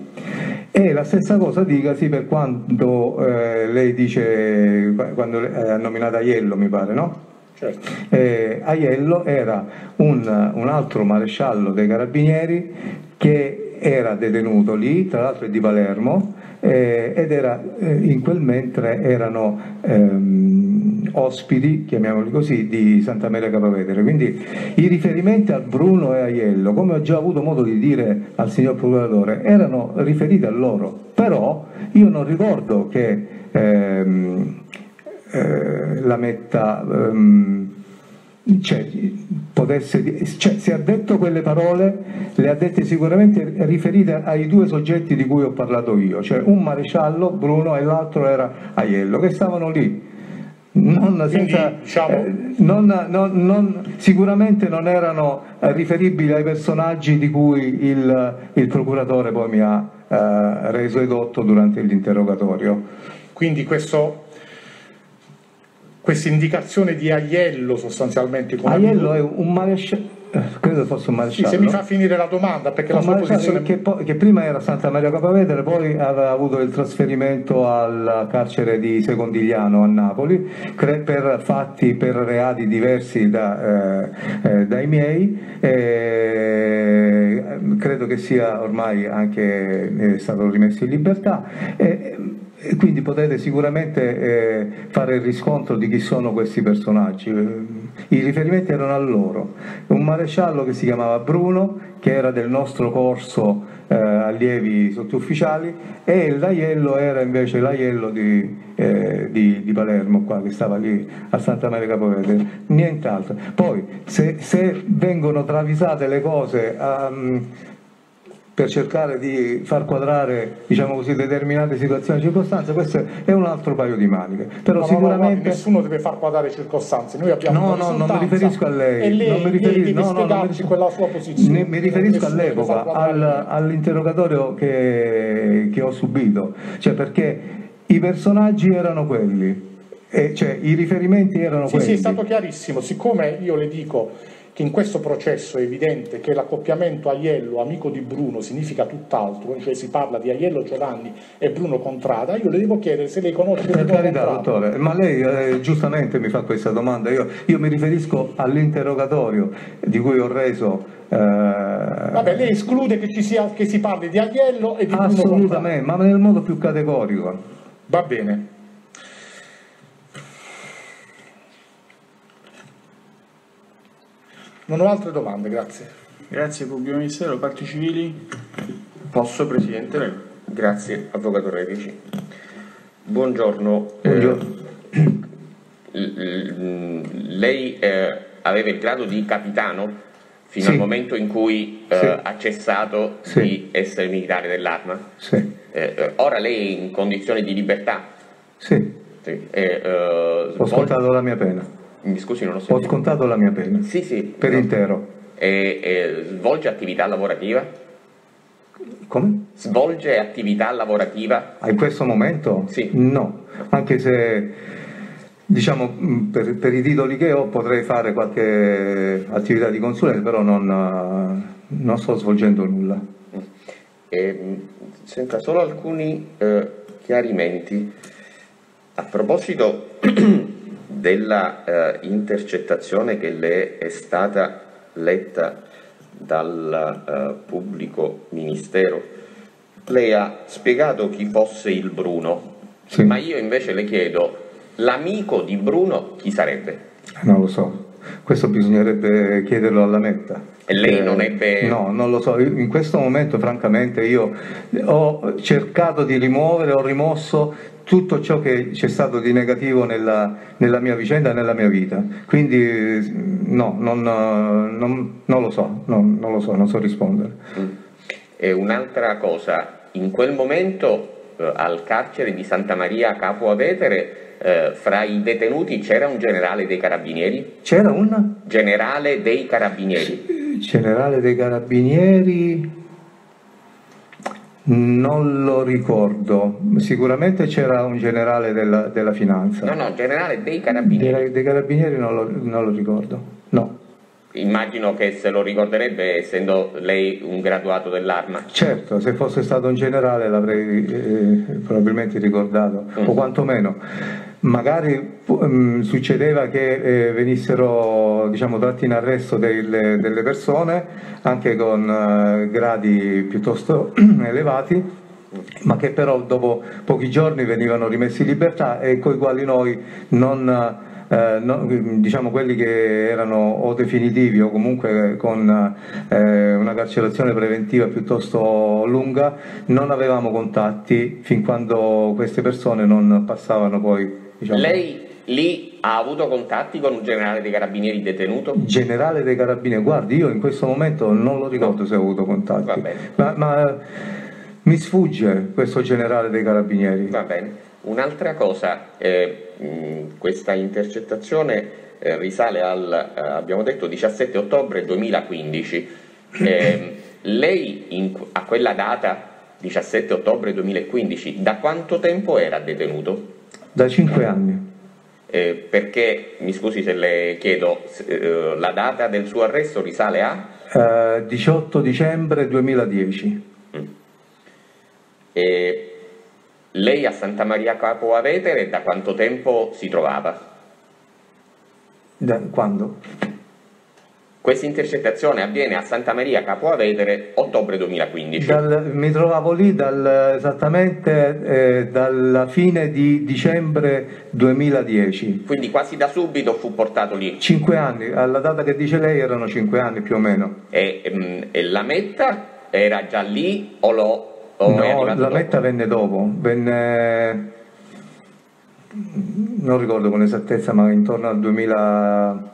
[SPEAKER 2] E la stessa cosa dicasi per quando eh, lei dice, quando ha nominato Aiello mi pare, no? Certo. Eh, Aiello era un, un altro maresciallo dei carabinieri che era detenuto lì, tra l'altro è di Palermo, eh, ed era eh, in quel mentre erano ehm, ospiti, chiamiamoli così, di Santa Maria Capavetere. Quindi i riferimenti al Bruno e a Iello, come ho già avuto modo di dire al signor procuratore, erano riferiti a loro, però io non ricordo che ehm, eh, la metta... Ehm, cioè, potesse, cioè, se ha detto quelle parole, le ha dette sicuramente riferite ai due soggetti di cui ho parlato io, cioè un maresciallo, Bruno, e l'altro era Aiello, che stavano lì. Non, senza, Quindi, diciamo... eh, non, non, sicuramente non erano riferibili ai personaggi di cui il, il procuratore poi mi ha eh, reso edotto durante l'interrogatorio.
[SPEAKER 3] Quindi questo questa indicazione di Aiello sostanzialmente come
[SPEAKER 2] Aiello è un maresciallo credo fosse un maresciallo.
[SPEAKER 3] Sì, se mi fa finire la domanda, perché un la sua posizione...
[SPEAKER 2] Che, poi, che, prima era Santa Maria Capavedere, poi aveva avuto il trasferimento al carcere di Secondigliano a Napoli, per fatti, per reati diversi da, eh, eh, dai miei, eh, credo che sia ormai anche stato rimesso in libertà e quindi potete sicuramente eh, fare il riscontro di chi sono questi personaggi. I riferimenti erano a loro. Un maresciallo che si chiamava Bruno, che era del nostro corso eh, allievi sottufficiali, e l'aiello era invece l'aiello di, eh, di, di, Palermo, qua, che stava lì a Santa Maria Capovedere, nient'altro. Poi se, se vengono travisate le cose... Um, per cercare di far quadrare diciamo così, determinate situazioni e circostanze, questo è un altro paio di maniche. Però
[SPEAKER 3] no,
[SPEAKER 2] sicuramente... No,
[SPEAKER 3] nessuno deve far quadrare circostanze, noi abbiamo
[SPEAKER 2] No, no, non mi riferisco a lei.
[SPEAKER 3] Lei
[SPEAKER 2] non mi riferisco,
[SPEAKER 3] no, no, non mi, quella sua posizione.
[SPEAKER 2] mi riferisco all'epoca, al, all'interrogatorio che, che ho subito, cioè perché i personaggi erano quelli, e cioè i riferimenti erano
[SPEAKER 3] sì,
[SPEAKER 2] quelli.
[SPEAKER 3] Sì, è stato chiarissimo, siccome io le dico che in questo processo è evidente che l'accoppiamento Aiello amico di Bruno significa tutt'altro, cioè si parla di Aiello Giovanni e Bruno Contrada, io le devo chiedere se lei conosce
[SPEAKER 2] Per carità, dottore, ma lei eh, giustamente mi fa questa domanda, io, io mi riferisco all'interrogatorio di cui ho reso
[SPEAKER 3] eh... Vabbè, lei esclude che, ci sia, che si parli di Aiello e di Bruno
[SPEAKER 2] Contrada. Assolutamente, ma nel modo più categorico.
[SPEAKER 3] Va bene. Non ho altre domande, grazie.
[SPEAKER 1] Grazie Pubblico Ministero, parti civili?
[SPEAKER 5] Posso Presidente? Prego. Grazie Avvocato Revici. Buongiorno.
[SPEAKER 2] Buongiorno.
[SPEAKER 5] Eh, lei eh, aveva il grado di capitano fino
[SPEAKER 2] sì.
[SPEAKER 5] al momento in cui eh,
[SPEAKER 2] sì.
[SPEAKER 5] ha cessato
[SPEAKER 2] sì.
[SPEAKER 5] di essere militare dell'arma?
[SPEAKER 2] Sì.
[SPEAKER 5] Eh, eh, ora lei è in condizioni di libertà?
[SPEAKER 2] Sì.
[SPEAKER 5] Eh,
[SPEAKER 2] Ho scontato la mia pena.
[SPEAKER 5] Mi scusi, non ho sentito.
[SPEAKER 2] Ho scontato la mia pena.
[SPEAKER 5] Sì, sì.
[SPEAKER 2] Per no. intero.
[SPEAKER 5] E, e svolge attività lavorativa?
[SPEAKER 2] Come?
[SPEAKER 5] Svolge attività lavorativa?
[SPEAKER 2] In questo momento?
[SPEAKER 5] Sì.
[SPEAKER 2] No, anche se diciamo per, per, i titoli che ho potrei fare qualche attività di consulenza, però non, non sto svolgendo nulla.
[SPEAKER 5] E, senta, solo alcuni eh, chiarimenti. A proposito (clears throat) della eh, intercettazione che le è stata letta dal eh, pubblico ministero, lei ha spiegato chi fosse il Bruno,
[SPEAKER 2] sì.
[SPEAKER 5] ma io invece le chiedo, l'amico di Bruno chi sarebbe?
[SPEAKER 2] Non lo so, questo bisognerebbe chiederlo alla Metta.
[SPEAKER 5] E lei eh, non ebbe...
[SPEAKER 2] No, non lo so, in questo momento francamente io ho cercato di rimuovere, ho rimosso tutto ciò che c'è stato di negativo nella, nella mia vicenda e nella mia vita. Quindi no, non, non, non lo so, no, non lo so, non so rispondere.
[SPEAKER 5] Mm. E un'altra cosa, in quel momento eh, al carcere di Santa Maria Capo Avetere eh, fra i detenuti c'era un generale dei carabinieri?
[SPEAKER 2] C'era un?
[SPEAKER 5] Generale dei carabinieri.
[SPEAKER 2] Generale dei carabinieri non lo ricordo, sicuramente c'era un generale della, della finanza.
[SPEAKER 5] No, no, generale dei carabinieri.
[SPEAKER 2] Dei, dei carabinieri non lo, non lo ricordo, no.
[SPEAKER 5] Immagino che se lo ricorderebbe essendo lei un graduato dell'arma.
[SPEAKER 2] Certo, se fosse stato un generale l'avrei eh, probabilmente ricordato, mm. o quantomeno magari um, succedeva che eh, venissero diciamo, tratti in arresto delle, delle persone anche con uh, gradi piuttosto (clears throat) elevati ma che però dopo pochi giorni venivano rimessi in libertà e con i quali noi non eh, no, diciamo quelli che erano o definitivi o comunque con eh, una carcerazione preventiva piuttosto lunga, non avevamo contatti fin quando queste persone non passavano poi. Diciamo,
[SPEAKER 5] Lei lì ha avuto contatti con un generale dei carabinieri detenuto?
[SPEAKER 2] Generale dei carabinieri, guardi, io in questo momento non lo ricordo se ho avuto contatti, ma, ma mi sfugge questo generale dei carabinieri.
[SPEAKER 5] Va bene. Un'altra cosa, eh, questa intercettazione eh, risale al, eh, abbiamo detto, 17 ottobre 2015. Eh, lei in, a quella data, 17 ottobre 2015, da quanto tempo era detenuto?
[SPEAKER 2] Da 5 anni.
[SPEAKER 5] eh, perché, mi scusi se le chiedo, eh, la data del suo arresto risale
[SPEAKER 2] a? 18 eh, dicembre 2010. Mm.
[SPEAKER 5] E lei a Santa Maria Capo Avetere da quanto tempo si trovava?
[SPEAKER 2] Da quando?
[SPEAKER 5] Questa intercettazione avviene a Santa Maria Capo Avetere ottobre 2015.
[SPEAKER 2] Dal, mi trovavo lì dal, esattamente eh, dalla fine di dicembre 2010.
[SPEAKER 5] Quindi quasi da subito fu portato lì?
[SPEAKER 2] Cinque anni, alla data che dice lei erano cinque anni più o meno.
[SPEAKER 5] E, mm, e la Metta era già lì o lo... O
[SPEAKER 2] no, la? Metta venne dopo, venne... non ricordo con esattezza ma intorno al 2000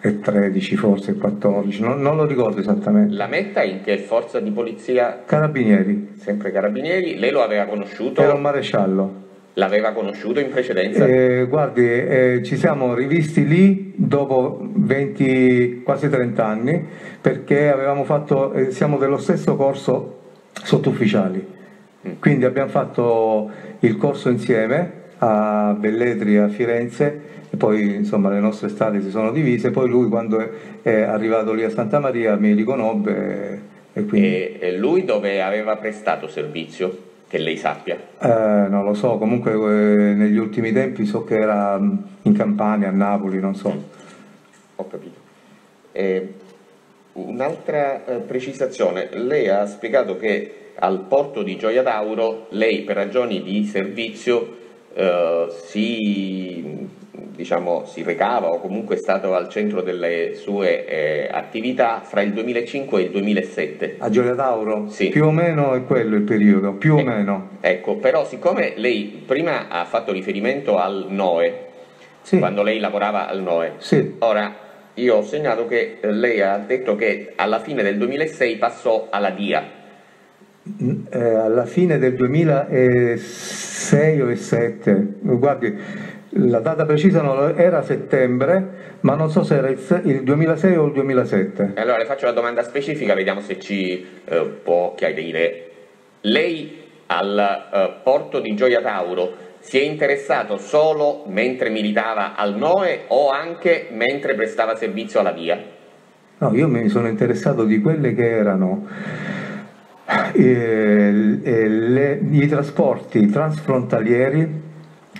[SPEAKER 2] e 13 forse, 14, non, non, lo ricordo esattamente.
[SPEAKER 5] La Metta in che forza di polizia?
[SPEAKER 2] Carabinieri.
[SPEAKER 5] Sempre Carabinieri, lei lo aveva conosciuto?
[SPEAKER 2] Era un maresciallo.
[SPEAKER 5] L'aveva conosciuto in precedenza?
[SPEAKER 2] Eh, guardi, eh, ci siamo rivisti lì dopo 20, quasi 30 anni perché avevamo fatto, eh, siamo dello stesso corso sottufficiali, quindi abbiamo fatto il corso insieme a Belletri a Firenze e poi insomma le nostre strade si sono divise, poi lui quando è, arrivato lì a Santa Maria mi riconobbe e quindi...
[SPEAKER 5] E lui dove aveva prestato servizio? Che lei sappia?
[SPEAKER 2] Eh, non lo so, comunque eh, negli ultimi tempi so che era in Campania, a Napoli, non so.
[SPEAKER 5] Ho capito. Eh, un'altra eh, precisazione, lei ha spiegato che al porto di Gioia Tauro lei per ragioni di servizio eh, si diciamo, si recava o comunque è stato al centro delle sue eh, attività fra il 2005 e il 2007.
[SPEAKER 2] A Gioia Tauro?
[SPEAKER 5] Sì.
[SPEAKER 2] Più o meno è quello il periodo, più o
[SPEAKER 5] eh,
[SPEAKER 2] meno.
[SPEAKER 5] Ecco, però siccome lei prima ha fatto riferimento al NOE, sì. quando lei lavorava al NOE,
[SPEAKER 2] sì.
[SPEAKER 5] ora io ho segnato che lei ha detto che alla fine del 2006 passò alla DIA.
[SPEAKER 2] Eh, alla fine del 2006 o 2007, guardi, la data precisa era settembre, ma non so se era il 2006 o il 2007.
[SPEAKER 5] Allora le faccio una domanda specifica, vediamo se ci eh, può chiarire. Lei al eh, porto di Gioia Tauro si è interessato solo mentre militava al NOE o anche mentre prestava servizio alla VIA?
[SPEAKER 2] No, io mi sono interessato di quelle che erano eh, eh le, i trasporti transfrontalieri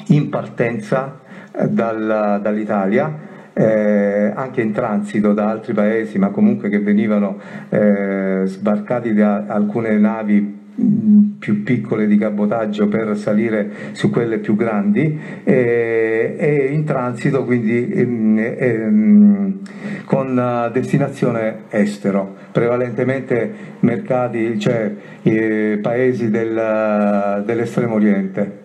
[SPEAKER 2] in partenza eh, dal, dall'Italia, eh, anche in transito da altri paesi, ma comunque che venivano eh, sbarcati da alcune navi più piccole di cabotaggio per salire su quelle più grandi e, e in transito quindi ehm, ehm, con destinazione estero, prevalentemente mercati, cioè eh, paesi del, dell'estremo oriente.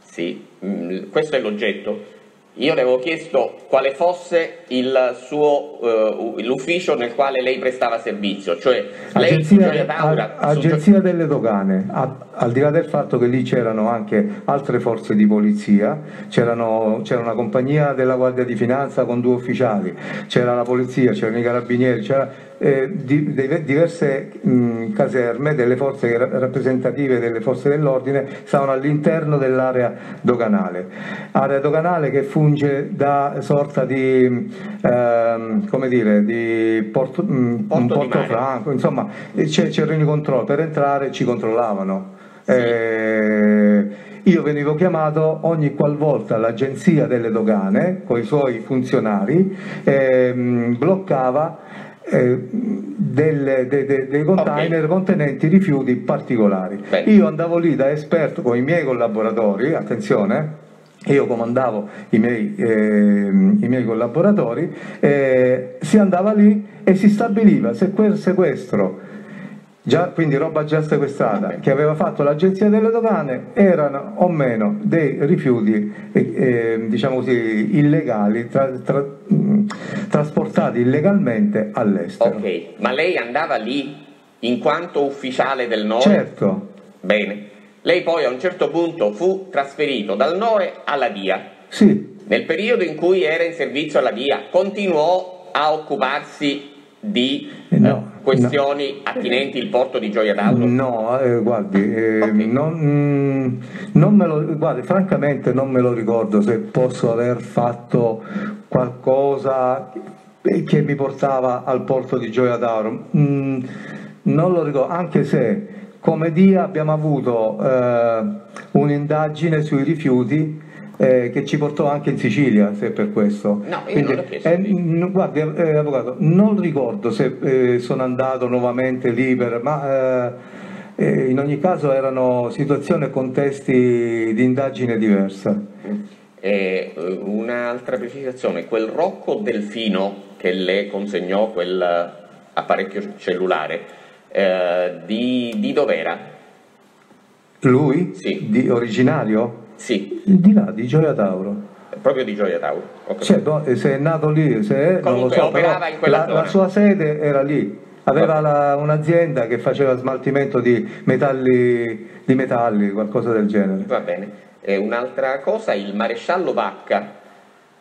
[SPEAKER 5] Sì, Mm, questo è l'oggetto. Io le avevo chiesto quale fosse il suo, uh, l'ufficio nel quale lei prestava servizio, cioè lei
[SPEAKER 2] Agenzia, Taura, a, Agenzia delle Dogane, a, al di là del fatto che lì c'erano anche altre forze di polizia, c'era una compagnia della Guardia di Finanza con due ufficiali, c'era la polizia, c'erano i carabinieri, c'era eh, di, di, diverse mh, caserme delle forze rappresentative delle forze dell'ordine stavano all'interno dell'area doganale, area doganale che funge da sorta di, ehm, come dire, di porto, mh, porto, un porto franco, insomma c'erano i controlli, per entrare ci controllavano. Sì. Eh, io venivo chiamato ogni qualvolta l'agenzia delle dogane con i suoi funzionari ehm, bloccava eh, delle, de, de, dei container okay. contenenti rifiuti particolari. Bene. Io andavo lì da esperto con i miei collaboratori, attenzione, io comandavo i miei, eh, i miei collaboratori, eh, si andava lì e si stabiliva se quel sequestro già, quindi roba già sequestrata, che aveva fatto l'agenzia delle dogane, erano o meno dei rifiuti eh, eh, diciamo così, illegali, tra, tra, trasportati illegalmente all'estero.
[SPEAKER 5] Ok, ma lei andava lì in quanto ufficiale del NOE?
[SPEAKER 2] Certo.
[SPEAKER 5] Bene. Lei poi a un certo punto fu trasferito dal NOE alla DIA.
[SPEAKER 2] Sì.
[SPEAKER 5] Nel periodo in cui era in servizio alla DIA continuò a occuparsi di eh, no, questioni no. attinenti il porto di Gioia Tauro?
[SPEAKER 2] No, eh, guardi, eh, okay. non, mm, non, me lo, guardi, francamente non me lo ricordo se posso aver fatto qualcosa che mi portava al porto di Gioia Tauro. Mm, non lo ricordo, anche se come dia abbiamo avuto eh, un'indagine sui rifiuti eh, che ci portò anche in Sicilia, se per questo.
[SPEAKER 5] No, io Quindi, non l'ho chiesto. Eh,
[SPEAKER 2] guardi, eh, avvocato, non ricordo se eh, sono andato nuovamente libero, ma eh, in ogni caso erano situazioni e contesti di indagine diverse.
[SPEAKER 5] E un'altra precisazione, quel Rocco Delfino che le consegnò quel apparecchio cellulare, di, di dov'era?
[SPEAKER 2] Lui?
[SPEAKER 5] Sì.
[SPEAKER 2] Di originario?
[SPEAKER 5] Sì.
[SPEAKER 2] Di là, di Gioia Tauro.
[SPEAKER 5] Proprio di Gioia Tauro.
[SPEAKER 2] Cioè, se è nato lì, se è,
[SPEAKER 5] Comunque
[SPEAKER 2] so,
[SPEAKER 5] operava in quella
[SPEAKER 2] la,
[SPEAKER 5] zona.
[SPEAKER 2] La sua sede era lì. Aveva la, un'azienda che faceva smaltimento di metalli, di metalli, qualcosa del genere.
[SPEAKER 5] Va bene. E un'altra cosa, il maresciallo Vacca,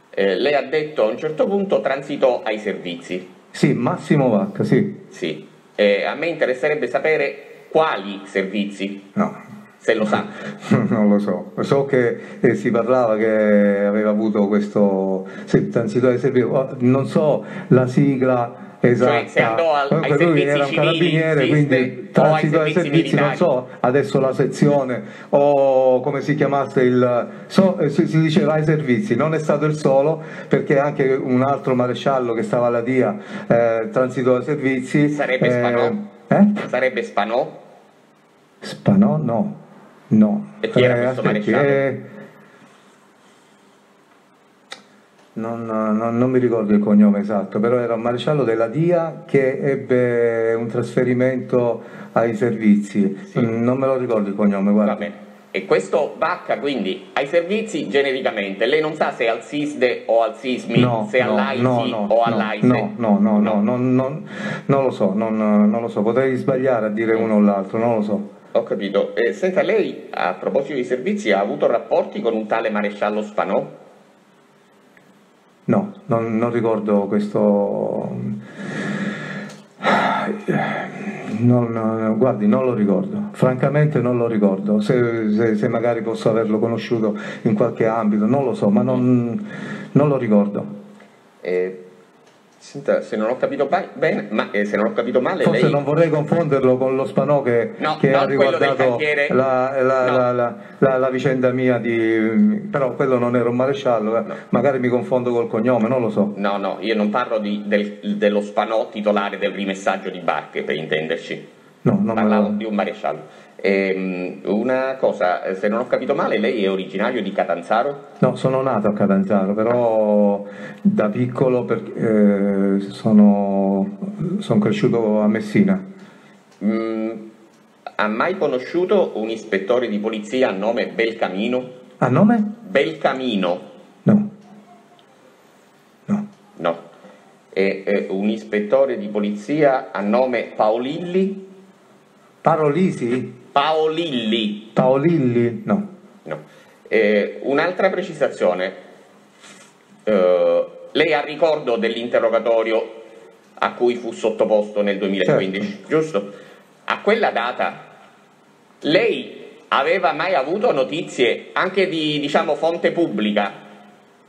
[SPEAKER 5] eh, lei ha detto a un certo punto transitò ai servizi.
[SPEAKER 2] Sì, Massimo Vacca, sì.
[SPEAKER 5] Sì. Eh, a me interesserebbe sapere quali servizi.
[SPEAKER 2] No,
[SPEAKER 5] se lo sa. (laughs)
[SPEAKER 2] non lo so, so che eh, si parlava che aveva avuto questo sì, transitorio servizio, oh, non so la sigla esatta.
[SPEAKER 5] Cioè, se andò al,
[SPEAKER 2] Comunque lui era un carabiniere,
[SPEAKER 5] civili,
[SPEAKER 2] quindi transito ai servizi, servizi non so adesso la sezione o come si chiamasse il so, eh, si, diceva ai servizi, non è stato il solo perché anche un altro maresciallo che stava alla DIA eh, transito ai servizi.
[SPEAKER 5] Sarebbe eh, Spanò?
[SPEAKER 2] Eh?
[SPEAKER 5] Sarebbe Spanò?
[SPEAKER 2] Spanò no. No.
[SPEAKER 5] E chi era eh, questo maresciallo? Eh,
[SPEAKER 2] non, non, non, mi ricordo il cognome esatto, però era un maresciallo della DIA che ebbe un trasferimento ai servizi. Sì. Non me lo ricordo il cognome, guarda.
[SPEAKER 5] Va bene. E questo Vacca quindi ai servizi genericamente, lei non sa se è al SISDE o al SISMI,
[SPEAKER 2] no,
[SPEAKER 5] se è
[SPEAKER 2] no,
[SPEAKER 5] all'AISI
[SPEAKER 2] no, no,
[SPEAKER 5] o all'AISE?
[SPEAKER 2] No, no, no, no, no, non lo so, non, non lo so, potrei sbagliare a dire uno o l'altro, non lo so.
[SPEAKER 5] Ho capito. Eh, senta, lei a proposito di servizi ha avuto rapporti con un tale maresciallo Spanò?
[SPEAKER 2] No, non, non ricordo questo... Non, guardi, non lo ricordo, francamente non lo ricordo, se, se, se, magari posso averlo conosciuto in qualche ambito, non lo so, ma non, non lo ricordo.
[SPEAKER 5] Eh, Senta, se non ho capito bene, ma eh, se non ho capito male.
[SPEAKER 2] Forse
[SPEAKER 5] lei...
[SPEAKER 2] non vorrei confonderlo con lo Spanò che,
[SPEAKER 5] no,
[SPEAKER 2] che ha riguardato la, la, no. la, la, vicenda mia di. però quello non era un maresciallo, eh. no. magari mi confondo col cognome, non lo so.
[SPEAKER 5] No, no, io non parlo di, del, dello Spanò titolare del rimessaggio di barche, per intenderci.
[SPEAKER 2] No, non
[SPEAKER 5] Parlavo
[SPEAKER 2] lo...
[SPEAKER 5] di un maresciallo. Ehm, una cosa, se non ho capito male, lei è originario di Catanzaro?
[SPEAKER 2] No, sono nato a Catanzaro, però da piccolo per, eh, sono, sono, cresciuto a Messina.
[SPEAKER 5] Mm, ha mai conosciuto un ispettore di polizia a nome Belcamino?
[SPEAKER 2] A nome?
[SPEAKER 5] Belcamino.
[SPEAKER 2] No. No.
[SPEAKER 5] No. E eh, un ispettore di polizia a nome Paolilli?
[SPEAKER 2] Parolisi?
[SPEAKER 5] Paolilli.
[SPEAKER 2] Paolilli? No.
[SPEAKER 5] no. Eh, un'altra precisazione. Eh, lei ha ricordo dell'interrogatorio a cui fu sottoposto nel 2015, certo. giusto? A quella data lei aveva mai avuto notizie anche di diciamo, fonte pubblica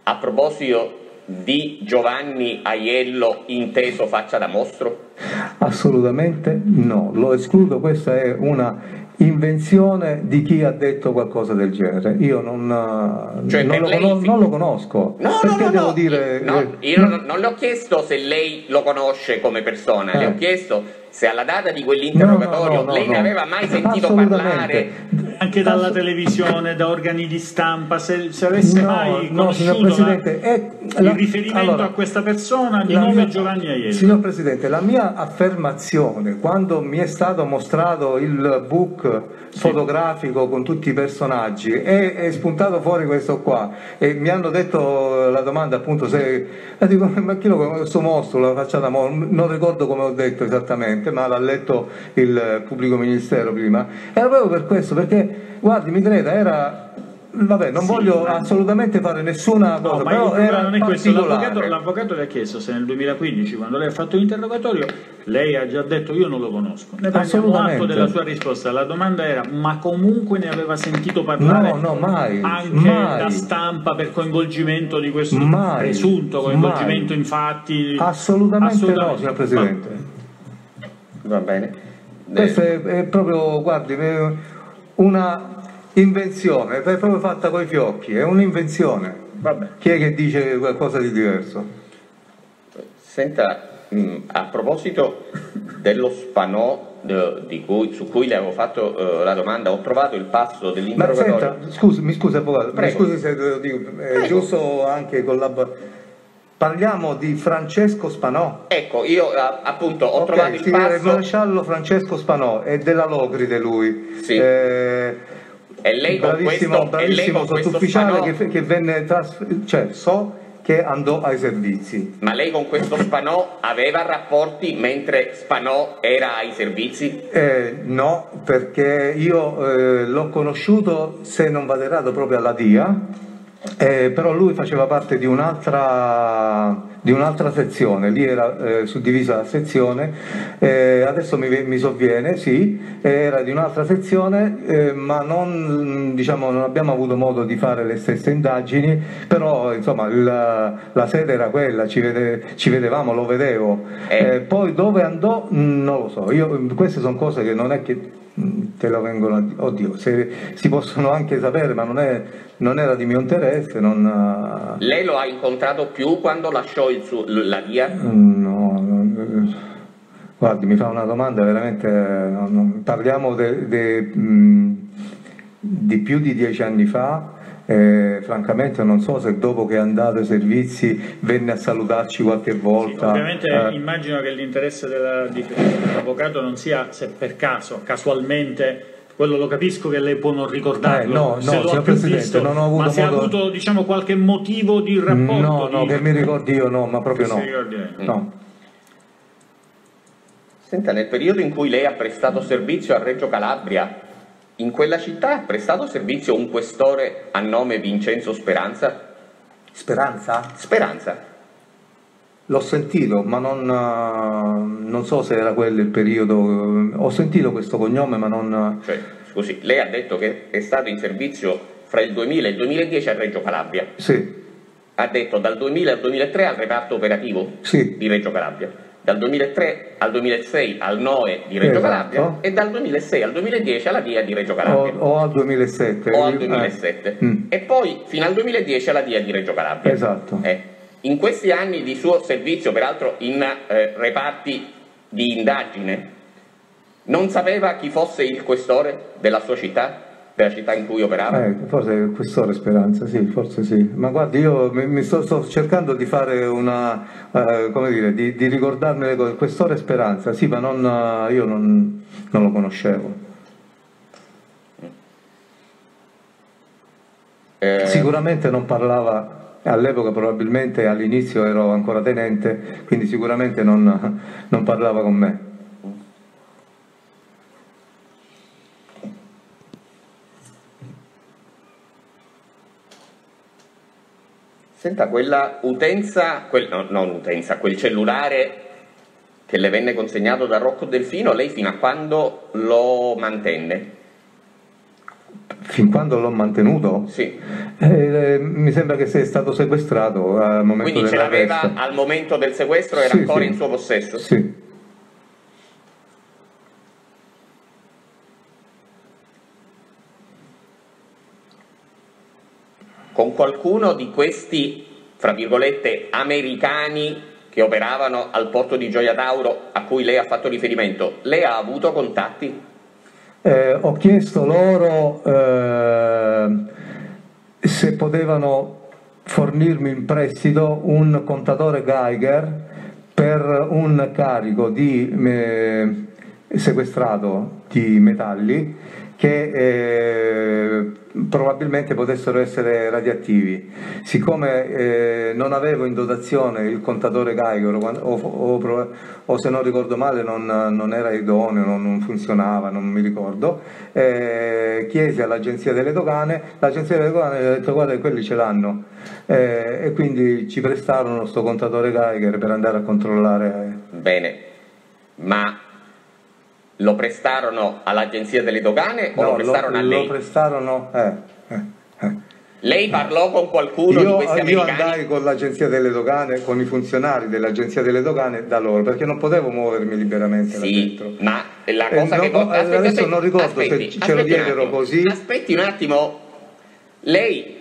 [SPEAKER 5] a proposito di Giovanni Aiello inteso faccia da mostro?
[SPEAKER 2] Assolutamente no, lo escludo, questa è una invenzione di chi ha detto qualcosa del genere. Io non,
[SPEAKER 5] cioè,
[SPEAKER 2] non, lo,
[SPEAKER 5] lei...
[SPEAKER 2] non lo, conosco.
[SPEAKER 5] No,
[SPEAKER 2] Perché
[SPEAKER 5] no,
[SPEAKER 2] devo
[SPEAKER 5] no,
[SPEAKER 2] dire...
[SPEAKER 5] no, io non, non, le ho chiesto se lei lo conosce come persona, eh. le ho chiesto se alla data di quell'interrogatorio lei ne aveva mai sentito parlare
[SPEAKER 1] anche dalla televisione, da organi di stampa, se, se avesse
[SPEAKER 2] no,
[SPEAKER 1] mai
[SPEAKER 2] no,
[SPEAKER 1] conosciuto
[SPEAKER 2] Presidente,
[SPEAKER 1] la,
[SPEAKER 2] è,
[SPEAKER 1] il la, riferimento allora, a questa persona di nome mia, Giovanni Aiello.
[SPEAKER 2] Signor Presidente, la mia affermazione quando mi è stato mostrato il book sì. fotografico con tutti i personaggi è, è, spuntato fuori questo qua e mi hanno detto la domanda appunto se dico ma chi lo questo mostro la facciata non ricordo come ho detto esattamente ma l'ha letto il pubblico ministero prima era proprio per questo perché guardi mi creda era Vabbè, non
[SPEAKER 1] Sì,
[SPEAKER 2] voglio
[SPEAKER 1] ma-
[SPEAKER 2] assolutamente fare nessuna
[SPEAKER 1] No,
[SPEAKER 2] cosa,
[SPEAKER 1] ma
[SPEAKER 2] però era
[SPEAKER 1] non è questo. L'avvocato, l'avvocato le ha chiesto se nel 2015, quando lei ha fatto l'interrogatorio, lei ha già detto io non lo conosco. Ne prendiamo
[SPEAKER 2] Assolutamente.
[SPEAKER 1] atto della sua risposta. La domanda era: ma comunque ne aveva sentito parlare?
[SPEAKER 2] No, no, mai,
[SPEAKER 1] Anche
[SPEAKER 2] mai.
[SPEAKER 1] da stampa per coinvolgimento di questo
[SPEAKER 2] Mai,
[SPEAKER 1] presunto coinvolgimento
[SPEAKER 2] mai.
[SPEAKER 1] in fatti?
[SPEAKER 2] Assolutamente, no, signor Presidente.
[SPEAKER 5] Va bene.
[SPEAKER 2] Questa
[SPEAKER 5] Eh,
[SPEAKER 2] è, è proprio, guardi, una invenzione, è proprio fatta coi fiocchi, è un'invenzione.
[SPEAKER 1] Vabbè.
[SPEAKER 2] Chi è che dice qualcosa di diverso?
[SPEAKER 5] Senta, mh, a proposito dello spanò eh, di cui- su cui le avevo fatto eh, la domanda, ho trovato il passo
[SPEAKER 2] Ma
[SPEAKER 5] dell'interrogatorio.
[SPEAKER 2] senta, scusi, mi scusi avvocato, mi scusi se lo dico, è
[SPEAKER 5] Prego.
[SPEAKER 2] giusto anche collaborare. Parliamo di Francesco Spanò.
[SPEAKER 5] Ecco, io a- appunto ho
[SPEAKER 2] Ok,
[SPEAKER 5] trovato il
[SPEAKER 2] sì,
[SPEAKER 5] passo
[SPEAKER 2] il maresciallo Francesco Spanò è della Locride lui.
[SPEAKER 5] Sì.
[SPEAKER 2] Eh,
[SPEAKER 5] e lei con
[SPEAKER 2] bravissimo,
[SPEAKER 5] questo,
[SPEAKER 2] bravissimo sottufficiale
[SPEAKER 5] spanò,
[SPEAKER 2] che, che venne trasferito, cioè so che andò ai servizi.
[SPEAKER 5] ma lei con questo spanò aveva rapporti mentre spanò era ai servizi?
[SPEAKER 2] Eh, no, perché io eh, l'ho conosciuto, se non vado errato, proprio alla DIA, eh, però lui faceva parte di un'altra, di un'altra sezione, lì era eh, suddivisa la sezione, eh, adesso mi, mi sovviene, sì, era di un'altra sezione, eh, ma non, diciamo, non abbiamo avuto modo di fare le stesse indagini, però insomma il- la sede era quella, ci, vede- ci vedevamo, lo vedevo.
[SPEAKER 5] Eh.
[SPEAKER 2] Eh, poi dove andò non lo so, io, queste sono cose che non è che te lo vengono a di- oddio, se, si possono anche sapere, ma non, è, non era di mio interesse, non... eh,
[SPEAKER 5] Lei lo ha incontrato più quando lasciò il suo- la via?
[SPEAKER 2] No, guardi, mi fa una domanda veramente. non- parliamo de- de- mh, di più di dieci anni fa. E francamente non so se dopo che è andato ai servizi venne a salutarci qualche
[SPEAKER 1] Sì,
[SPEAKER 2] volta.
[SPEAKER 1] ovviamente
[SPEAKER 2] eh,
[SPEAKER 1] immagino che l'interesse dell'avvocato non sia se per caso, casualmente, quello lo capisco che lei può non ricordarlo,
[SPEAKER 2] Eh, no,
[SPEAKER 1] se
[SPEAKER 2] no,
[SPEAKER 1] lo ha
[SPEAKER 2] Presidente,
[SPEAKER 1] visto,
[SPEAKER 2] non ho avuto
[SPEAKER 1] ma se ha
[SPEAKER 2] modo-
[SPEAKER 1] avuto diciamo, qualche motivo di rapporto.
[SPEAKER 2] no, no,
[SPEAKER 1] di-
[SPEAKER 2] che mi ricordi io no, ma proprio
[SPEAKER 1] che
[SPEAKER 2] no.
[SPEAKER 1] si ricordi lei.
[SPEAKER 2] no.
[SPEAKER 5] Senta, nel periodo in cui lei ha prestato servizio a Reggio Calabria, in quella città ha prestato servizio un questore a nome Vincenzo Speranza?
[SPEAKER 2] Speranza?
[SPEAKER 5] Speranza.
[SPEAKER 2] L'ho sentito, ma non, eh, non so se era quello il periodo. Ho sentito questo cognome, ma non.
[SPEAKER 5] Cioè, scusi, lei ha detto che è stato in servizio fra il 2000 e il 2010 a Reggio Calabria.
[SPEAKER 2] Sì,
[SPEAKER 5] Ha detto dal 2000 al 2003 al reparto operativo
[SPEAKER 2] sì.
[SPEAKER 5] di Reggio Calabria, dal 2003 al 2006 al NOE di Reggio
[SPEAKER 2] Esatto.
[SPEAKER 5] Calabria e dal 2006 al 2010 alla DIA di Reggio
[SPEAKER 2] O,
[SPEAKER 5] Calabria.
[SPEAKER 2] o al 2007.
[SPEAKER 5] o al
[SPEAKER 2] Eh,
[SPEAKER 5] 2007
[SPEAKER 2] mm.
[SPEAKER 5] e poi fino al 2010 alla DIA di Reggio Calabria.
[SPEAKER 2] Esatto.
[SPEAKER 5] Eh, in questi anni di suo servizio, peraltro in eh, reparti di indagine, non sapeva chi fosse il questore della sua città, della città in cui operava?
[SPEAKER 2] Eh, forse quest'ora Speranza, sì, forse sì. Ma guardi, io mi, mi sto, sto cercando di fare una, eh, come dire, di, di ricordarmi le cose. Quest'ora Speranza, sì, ma non, eh, io non, non lo conoscevo.
[SPEAKER 5] Eh,
[SPEAKER 2] Sicuramente non parlava, all'epoca probabilmente all'inizio ero ancora tenente, quindi sicuramente non, non parlava con me.
[SPEAKER 5] Senta, quella utenza, quel, no, non utenza, quel cellulare che le venne consegnato da Rocco Delfino, lei fino a quando lo mantenne?
[SPEAKER 2] Fin quando l'ho mantenuto?
[SPEAKER 5] Sì.
[SPEAKER 2] Eh, mi sembra che sia stato sequestrato al momento
[SPEAKER 5] Quindi ce l'aveva al momento del sequestro, era
[SPEAKER 2] Sì,
[SPEAKER 5] ancora
[SPEAKER 2] sì.
[SPEAKER 5] in suo possesso?
[SPEAKER 2] Sì.
[SPEAKER 5] Con qualcuno di questi, fra virgolette, americani che operavano al porto di Gioia Tauro a cui lei ha fatto riferimento, lei ha avuto contatti?
[SPEAKER 2] Eh, ho chiesto loro eh, se potevano fornirmi in prestito un contatore Geiger per un carico di eh, sequestrato di metalli che eh, probabilmente potessero essere radioattivi. Siccome eh, non avevo in dotazione il contatore Geiger o, o, o se non ricordo male non, non era idoneo, non, non, funzionava, non mi ricordo, eh, chiesi all'agenzia delle dogane, l'agenzia delle dogane ha detto guarda quelli ce l'hanno eh, e quindi ci prestarono questo contatore Geiger per andare a controllare.
[SPEAKER 5] Bene, ma lo prestarono all'agenzia delle dogane o
[SPEAKER 2] no,
[SPEAKER 5] lo prestarono
[SPEAKER 2] lo,
[SPEAKER 5] a lei?
[SPEAKER 2] Lo prestarono, eh, eh, eh.
[SPEAKER 5] Lei parlò con qualcuno
[SPEAKER 2] io,
[SPEAKER 5] di questi americani?
[SPEAKER 2] Io andai con l'agenzia delle dogane, con i funzionari dell'agenzia delle dogane da loro, perché non potevo muovermi liberamente
[SPEAKER 5] sì,
[SPEAKER 2] là dentro.
[SPEAKER 5] ma la cosa
[SPEAKER 2] eh,
[SPEAKER 5] che...
[SPEAKER 2] No, aspetti, adesso aspetti, non ricordo
[SPEAKER 5] aspetti,
[SPEAKER 2] se ce lo diedero così.
[SPEAKER 5] Aspetti un attimo, lei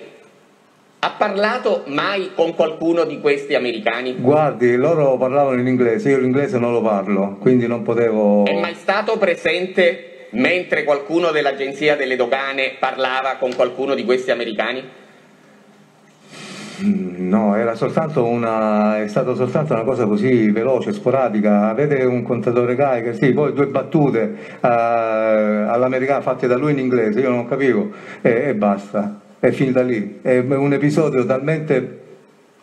[SPEAKER 5] ha parlato mai con qualcuno di questi americani?
[SPEAKER 2] Guardi, loro parlavano in inglese, io l'inglese non lo parlo, quindi non potevo...
[SPEAKER 5] È mai stato presente mentre qualcuno dell'agenzia delle dogane parlava con qualcuno di questi americani?
[SPEAKER 2] Mm, no, era soltanto una, è stata soltanto una cosa così veloce, sporadica. Avete un contatore Geiger? Sì, poi due battute uh, all'americana fatte da lui in inglese, io non capivo e, e basta è finita lì. È un episodio talmente,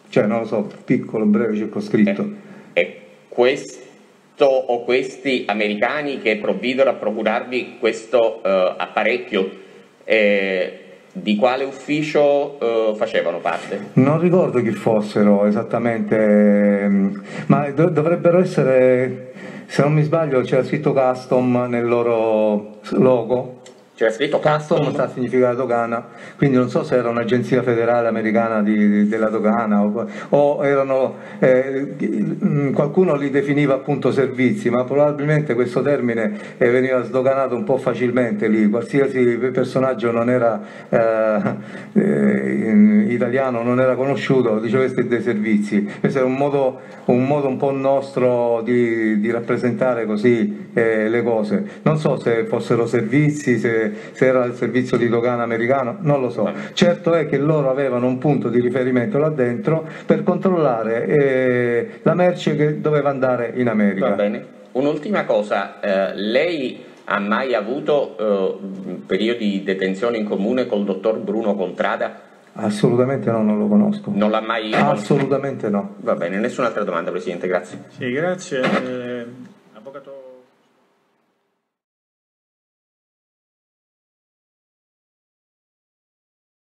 [SPEAKER 2] cioè non lo so, piccolo, breve, circoscritto.
[SPEAKER 5] E, e questo o questi americani che provvidero a procurarvi questo uh, apparecchio, eh, di quale ufficio uh, facevano parte?
[SPEAKER 2] Non ricordo chi fossero esattamente, ehm, ma do- dovrebbero essere, se non mi sbaglio, c'era scritto custom nel loro logo
[SPEAKER 5] c'era scritto custom.
[SPEAKER 2] Sta a significare dogana, quindi non so se era un'agenzia federale americana di, di, della dogana o, o erano, eh, qualcuno li definiva appunto servizi, ma probabilmente questo termine eh, veniva sdoganato un po' facilmente lì, qualsiasi personaggio non era eh, eh italiano, non era conosciuto, diceva questi dei servizi. Questo è un modo un, modo un po' nostro di, di rappresentare così eh, le cose. Non so se fossero servizi, se se, era il servizio di dogana americano, non lo so. Certo è che loro avevano un punto di riferimento là dentro per controllare eh, la merce che doveva andare in America.
[SPEAKER 5] Va bene. Un'ultima cosa, eh, lei ha mai avuto eh, periodi di detenzione in comune col dottor Bruno Contrada?
[SPEAKER 2] Assolutamente no, non lo conosco.
[SPEAKER 5] Non l'ha mai...
[SPEAKER 2] Assolutamente no.
[SPEAKER 5] Va bene, nessun'altra domanda Presidente, grazie.
[SPEAKER 1] Sì, grazie. Eh,